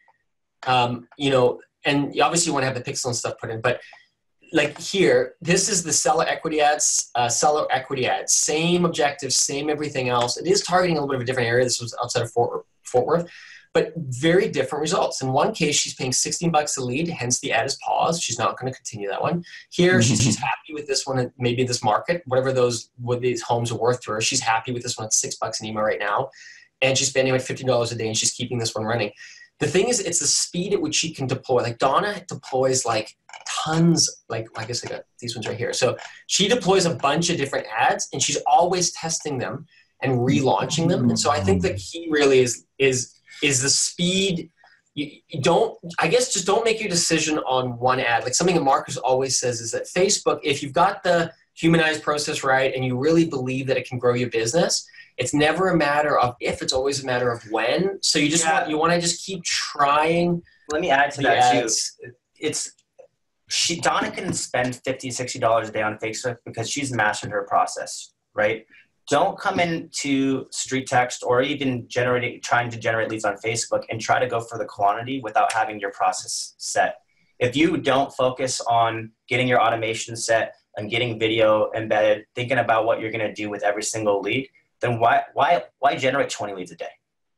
um, you know, and obviously you want to have the pixel and stuff put in, but like here, this is the seller equity ads, uh, seller equity ads, same objective, same everything else. It is targeting a little bit of a different area. This was outside of Fort, Fort Worth, but very different results. In one case, she's paying 16 bucks a lead, hence the ad is paused. She's not going to continue that one. Here, she's, she's happy with this one, maybe this market, whatever those what these homes are worth to her. She's happy with this one at six bucks an email right now, and she's spending like $15 a day, and she's keeping this one running. The thing is, it's the speed at which she can deploy. Like Donna deploys like tons, like I guess I got these ones right here. So she deploys a bunch of different ads, and she's always testing them and relaunching them. And so I think the mm. key really is is is the speed you, you, don't i guess just don't make your decision on one ad like something that markus always says is that facebook if you've got the humanized process right and you really believe that it can grow your business it's never a matter of if it's always a matter of when. So you just yeah. want you want to just keep trying let me add to that too. it's she donna can spend 50 60 dollars a day on facebook because she's mastered her process right? Don't come into StreetText or even generating trying to generate leads on facebook and try to go for the quantity without having your process set. If you don't focus on getting your automation set and getting video embedded thinking about what you're going to do with every single lead then why why why generate 20 leads a day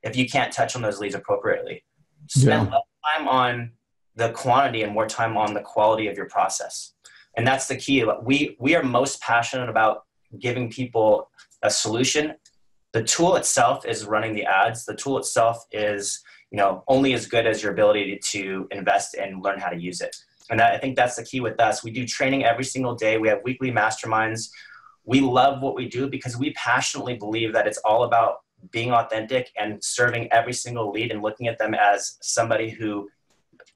if you can't touch on those leads appropriately spend yeah. less time on the quantity and more time on the quality of your process and that's the key we we are most passionate about giving people a solution. The tool itself is running the ads. The tool itself is you know only as good as your ability to invest and learn how to use it. And that, I think that's the key with us. We do training every single day. We have weekly masterminds. We love what we do because we passionately believe that it's all about being authentic and serving every single lead and looking at them as somebody who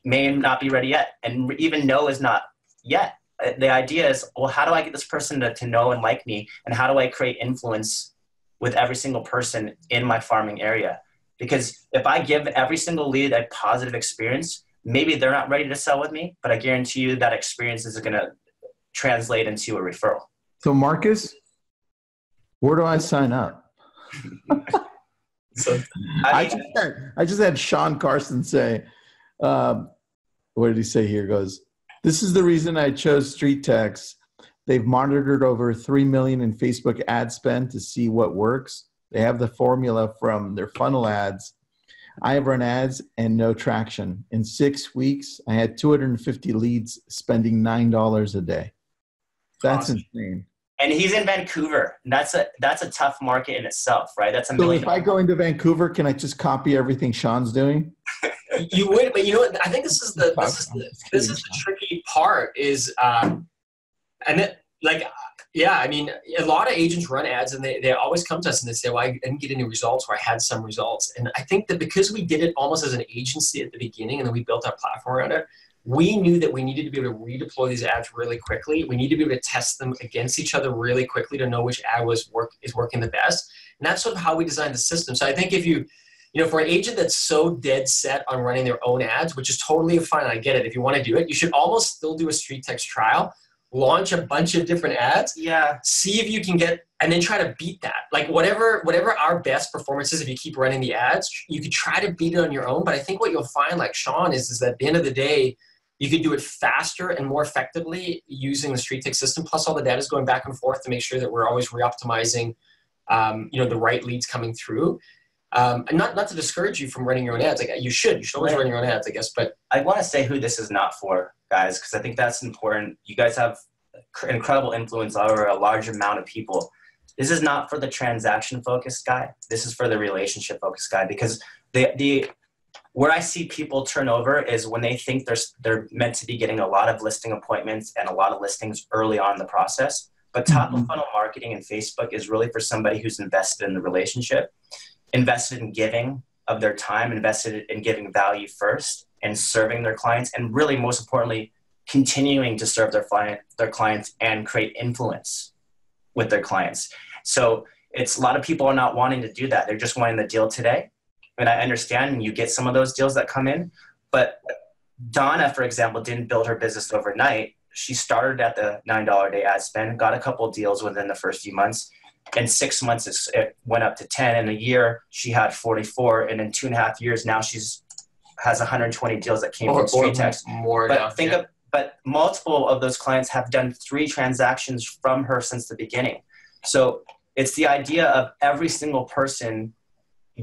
may not be ready yet and even know is not yet. Uh, the idea is well how do i get this person to, to know and like me? And how do i create influence with every single person in my farming area? Because if i give every single lead a positive experience maybe they're not ready to sell with me but i guarantee you that experience is going to translate into a referral so markus where do i sign up so I, just had, I just had sean carson say um, what did he say here goes this is the reason I chose StreetText. They've monitored over 3 million in Facebook ad spend to see what works. They have the formula from their funnel ads. I have run ads and no traction. In six weeks, I had 250 leads spending $9 a day. That's awesome. insane. And he's in Vancouver. That's a that's a tough market in itself, right? That's a so if I go into Vancouver, can I just copy everything Sean's doing? you would, but you know what? I think this is the this is the, this is the tricky part. Is um, and it, like yeah, I mean, a lot of agents run ads and they, they always come to us and they say, well, I didn't get any results or I had some results. And I think that because we did it almost as an agency at the beginning and then we built our platform around it, we knew that we needed to be able to redeploy these ads really quickly. We need to be able to test them against each other really quickly to know which ad was work is working the best. And that's sort of how we designed the system. So I think if you you know, for an agent that's so dead set on running their own ads, which is totally fine, I get it. If you want to do it, you should almost still do a StreetText trial, launch a bunch of different ads, yeah, see if you can get, and then try to beat that. Like whatever, whatever our best performance is, if you keep running the ads, you could try to beat it on your own. But I think what you'll find, like Sean, is is that at the end of the day, you can do it faster and more effectively using the StreetText system. Plus, all the data is going back and forth to make sure that we're always re-optimizing, um, you know, the right leads coming through. Um, and not not to discourage you from running your own ads. Like you should, you should always right. run your own ads, I guess. But I want to say who this is not for, guys, because I think that's important. You guys have incredible influence over a large amount of people. This is not for the transaction focused guy. This is for the relationship focused guy because the the where I see people turn over is when they think they're they're meant to be getting a lot of listing appointments and a lot of listings early on in the process. But top mm-hmm. of funnel marketing and Facebook is really for somebody who's invested in the relationship invested in giving of their time, invested in giving value first and serving their clients, and really most importantly, continuing to serve their client, their clients and create influence with their clients. So it's a lot of people are not wanting to do that. They're just wanting the deal today. And I understand and you get some of those deals that come in. But Donna, for example, didn't build her business overnight. She started at the $9 a day ad spend, got a couple deals within the first few months, in six months it went up to 10 in a year she had 44 and in two and a half years now she's has 120 deals that came or, from StreetText more but now, think yeah. of but multiple of those clients have done three transactions from her since the beginning so it's the idea of every single person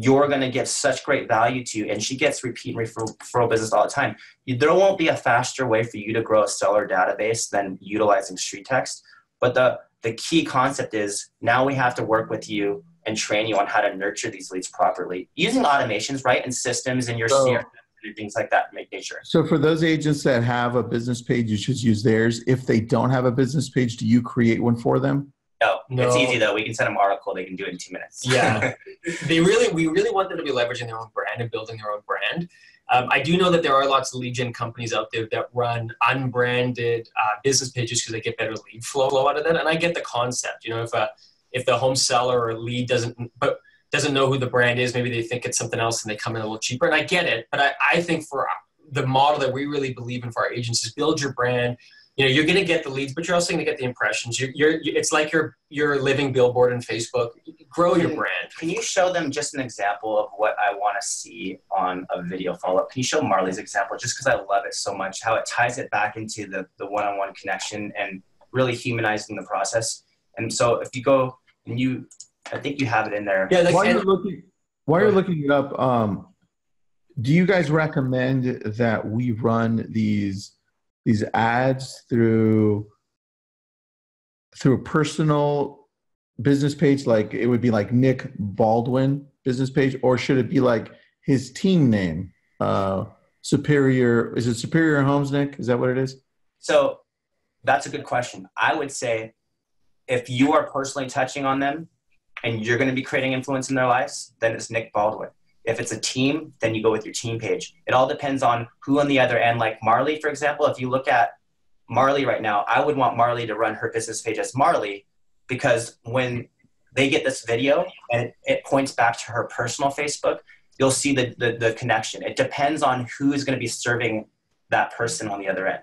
you're going to get such great value to and she gets repeat referral, referral business all the time there won't be a faster way for you to grow a seller database than utilizing StreetText but the the key concept is now we have to work with you and train you on how to nurture these leads properly using automations, right, and systems and your so, CRM and things like that, make sure. So for those agents that have a business page, you should use theirs. If they don't have a business page, do you create one for them? No, no. it's easy though. We can send them article. They can do it in two minutes. Yeah, they really, we really want them to be leveraging their own brand and building their own brand. Um, I do know that there are lots of lead gen companies out there that run unbranded uh, business pages because they get better lead flow out of that. And I get the concept. You know, if a if the home seller or lead doesn't but doesn't know who the brand is, maybe they think it's something else and they come in a little cheaper. And I get it, but I, I think for the model that we really believe in for our agents is build your brand you know you're going to get the leads but you're also going to get the impressions you're, you're it's like you're you're a living billboard in facebook grow your brand Can you show them just an example of what I want to see on a video follow up? Can you show Marley's example just because I love it so much, how it ties it back into the, the one on one connection and really humanizing the process? And so if you go and you, I think you have it in there. yeah like, while you're and- looking while you're looking it up um, do you guys recommend that we run these these ads through through a personal business page like it would be like nick baldwin business page or should it be like his team name uh superior is it superior homes nick is that what it is So that's a good question. I would say if you are personally touching on them and you're going to be creating influence in their lives, then it's Nick Baldwin. If it's a team, then you go with your team page. It all depends on who on the other end, like Marley, for example. If you look at Marley right now, I would want Marley to run her business page as Marley because when they get this video and it, it points back to her personal Facebook, you'll see the, the, the connection. It depends on who is going to be serving that person on the other end.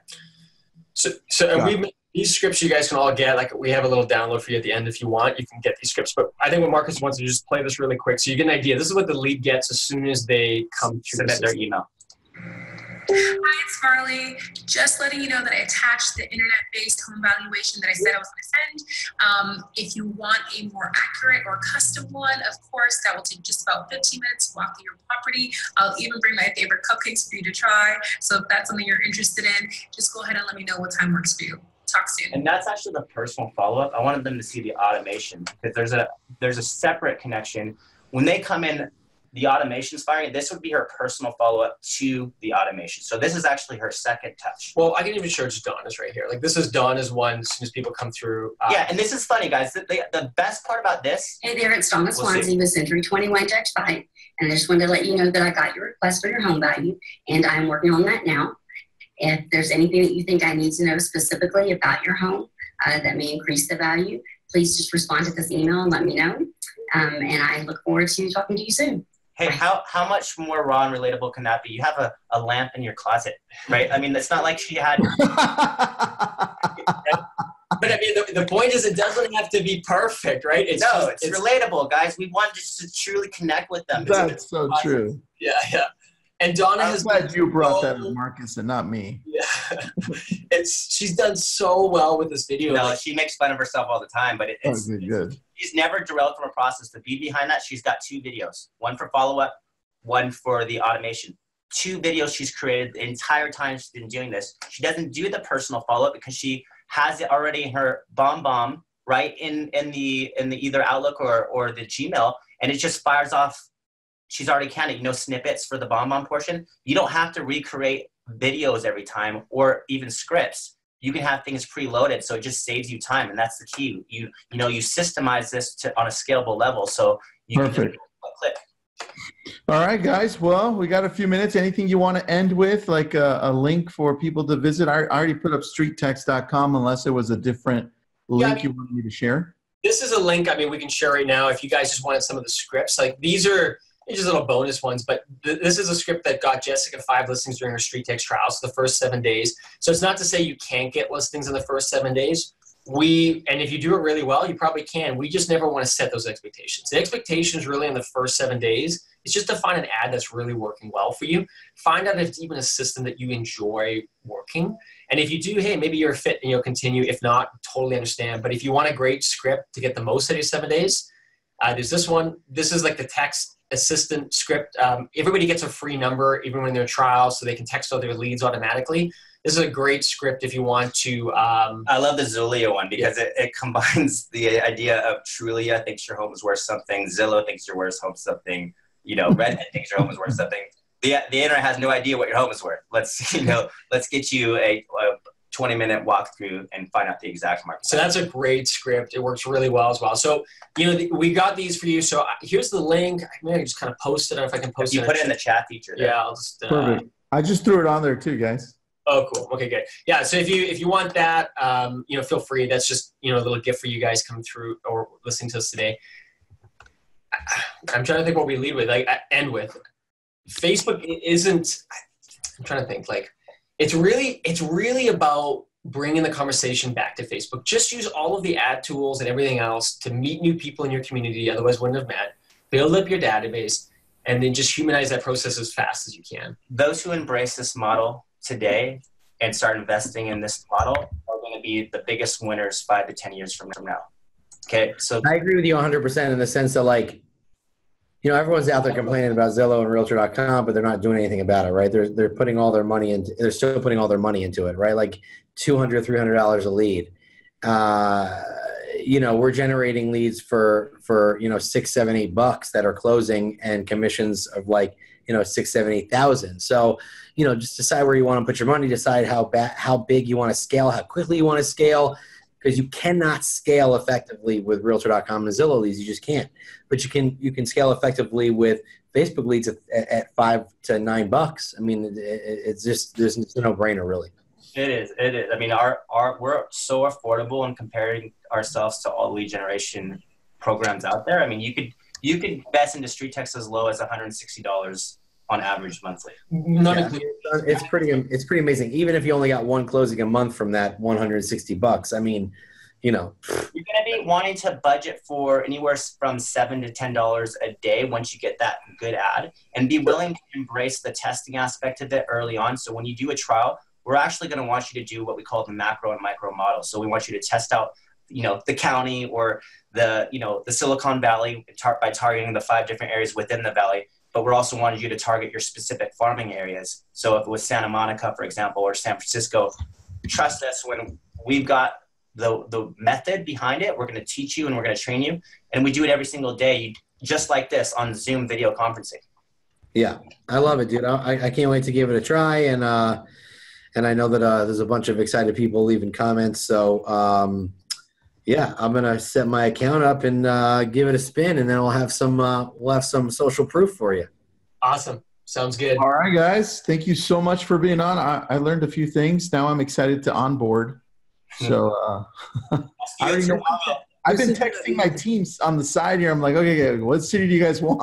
So, so Yeah. we these scripts you guys can all get. Like we have a little download for you at the end if you want. You can get these scripts. But I think what Markus wants to just play this really quick, so you get an idea. This is what the lead gets as soon as they come to Submit their email. Hi, it's Marley. Just letting you know that I attached the internet-based home valuation that I said I was going to send. Um, if you want a more accurate or custom one, of course, that will take just about 15 minutes to walk through your property. I'll even bring my favorite cupcakes for you to try. So if that's something you're interested in, just go ahead and let me know what time works for you. Talk soon. And that's actually the personal follow-up. I wanted them to see the automation because there's a there's a separate connection. When they come in, the automation's firing. This would be her personal follow-up to the automation. So this is actually her second touch. Well, I can even show just Donna's right here. Like this is Donna's one. As soon as people come through, uh, Yeah, and this is funny, guys. The, the, the best part about this, Hey there, it's Donna We'll see. Swansea with Century 21 Dash 5. And I just wanted to let you know that I got your request for your home value, and I'm working on that now. If there's anything that you think I need to know specifically about your home uh, that may increase the value, please just respond to this email and let me know. Um, and I look forward to talking to you soon. hey, how how much more raw and relatable can that be? You have a, a lamp in your closet, right? I mean, it's not like she had but I mean, the, the point is, it doesn't have to be perfect, right? It's no, just- it's, relatable, guys. We want just to truly connect with them. That's so true Yeah, yeah. And Donna i'm has glad you brought that up markus and not me Yeah, it's she's done so well with this video. You know, Like, she makes fun of herself all the time, but it, oh, it's, good good she's never derailed from a process. The be behind that, she's got two videos one for follow up, one for the automation. Two videos she's created the entire time she's been doing this. She doesn't do the personal follow up because she has it already in her BombBomb right in in the in the either Outlook or or the Gmail, and it just fires off. She's already counted, you know, snippets for the BombBomb portion. You don't have to recreate videos every time or even scripts you can have things preloaded so it just saves you time and that's the key you you know you systemize this to on a scalable level so you can Perfect. just click All right, guys. Well, we got a few minutes. Anything you want to end with, like a, a link for people to visit? I, I already put up streettext.com unless it was a different Yeah, I link mean- you wanted me to share. this is a link. I mean, we can share right now if you guys just wanted some of the scripts. Like these are are little bonus ones, but th- this is a script that got Jessica five listings during her StreetText trial, so the first seven days. So it's not to say you can't get listings in the first seven days. We and if you do it really well, you probably can. We just never want to set those expectations. The expectations really in the first seven days is just to find an ad that's really working well for you. Find out if it's even a system that you enjoy working. And if you do, hey, maybe you're fit and you'll continue. If not, totally understand. But if you want a great script to get the most out of your seven days, uh, there's this one. This is like the text assistant script. Um, everybody gets a free number even when they're trial, so they can text all their leads automatically. This is a great script if you want to. Um, i love the zulia one because it, it combines the idea of trulia thinks your home is worth something zillow thinks your worth home something you know redfin thinks your home is worth something the, the internet has no idea what your home is worth let's you know let's get you a, a 20 minute walkthrough and find out the exact market so that's a great script. It works really well as well. So you know the, we got these for you. So uh, here's the link. Maybe I can just kind of post it. I don't know if I can post you it. put it in the chat feature there. Yeah, I'll just. Uh, Perfect. I just threw it on there too, guys. Oh, cool. Okay, good. Yeah. So if you if you want that, um, you know, feel free. That's just you know a little gift for you guys coming through or listening to us today. I- I'm trying to think what we lead with, like uh, end with. Facebook isn't. I'm trying to think. Like, it's really it's really about bringing the conversation back to Facebook. Just use all of the ad tools and everything else to meet new people in your community, otherwise wouldn't have met. Build up your database, and then just humanize that process as fast as you can. Those who embrace this model today and start investing in this model are going to be the biggest winners five to ten years from now. Okay, so I agree with you 100% in the sense that like you know, everyone's out there complaining about Zillow and Realtor.com, but they're not doing anything about it, right? They're they're putting all their money into. They're still putting all their money into it, right? Like 200 300 dollars a lead. Uh, you know, we're generating leads for for you know six, seven, eight bucks that are closing, and commissions of like you know six, seven, eight thousand. So, you know, just decide where you want to put your money. Decide how ba- how big you want to scale, how quickly you want to scale because you cannot scale effectively with realtor.com and Zillow leads. You just can't. But you can you can scale effectively with Facebook leads at, at five to nine bucks. I mean, it, it's just there's it's a no brainer really. It is. It is. I mean, our our we're so affordable in comparing ourselves to all lead generation programs out there. I mean, you could you could invest into StreetText as low as one hundred and sixty dollars on average monthly. Not Yeah. including It's pretty it's pretty amazing. Even if you only got one closing a month from that 160 bucks. I mean, you know, You're going to be wanting to budget for anywhere from seven to ten dollars a day once you get that good ad, and be willing to embrace the testing aspect of it early on. So when you do a trial, we're actually going to want you to do what we call the macro and micro model. So we want you to test out, you know, the county or the you know the Silicon Valley tar- by targeting the five different areas within the valley. But we're also wanting you to target your specific farming areas. So if it was Santa Monica, for example, or San Francisco, trust us when we've got the the method behind it. We're going to teach you and we're going to train you, and we do it every single day, just like this on Zoom video conferencing. yeah, I love it, dude. I, I can't wait to give it a try, and uh, and I know that uh, there's a bunch of excited people leaving comments. So um, yeah, I'm gonna set my account up and uh, give it a spin, and then we'll have some uh, we'll have some social proof for you. awesome. Sounds good. All right, guys. Thank you so much for being on. I, I learned a few things. Now I'm excited to onboard. So uh, I already know. I've been texting my teams on the side here. I'm like, okay, okay, what city do you guys want?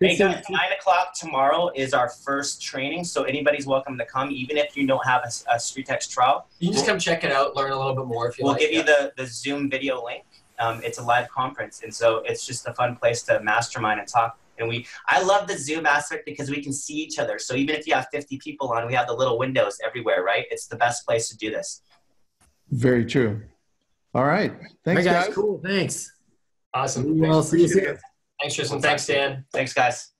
Hey guys, nine o'clock tomorrow is our first training, so anybody's welcome to come, even if you don't have a, a StreetText trial. You can just come check it out, learn a little bit more if you We'll like. give you the, the Zoom video link. Um, it's a live conference, and so it's just a fun place to mastermind and talk. And we, I love the Zoom aspect because we can see each other. So even if you have 50 people on, we have the little windows everywhere, right? It's the best place to do this. Very true. All right. Thanks, All right, guys. Cool. Thanks. Awesome. Well, see you soon. Thanks, Tristan. Thanks, Dan. Thanks, guys.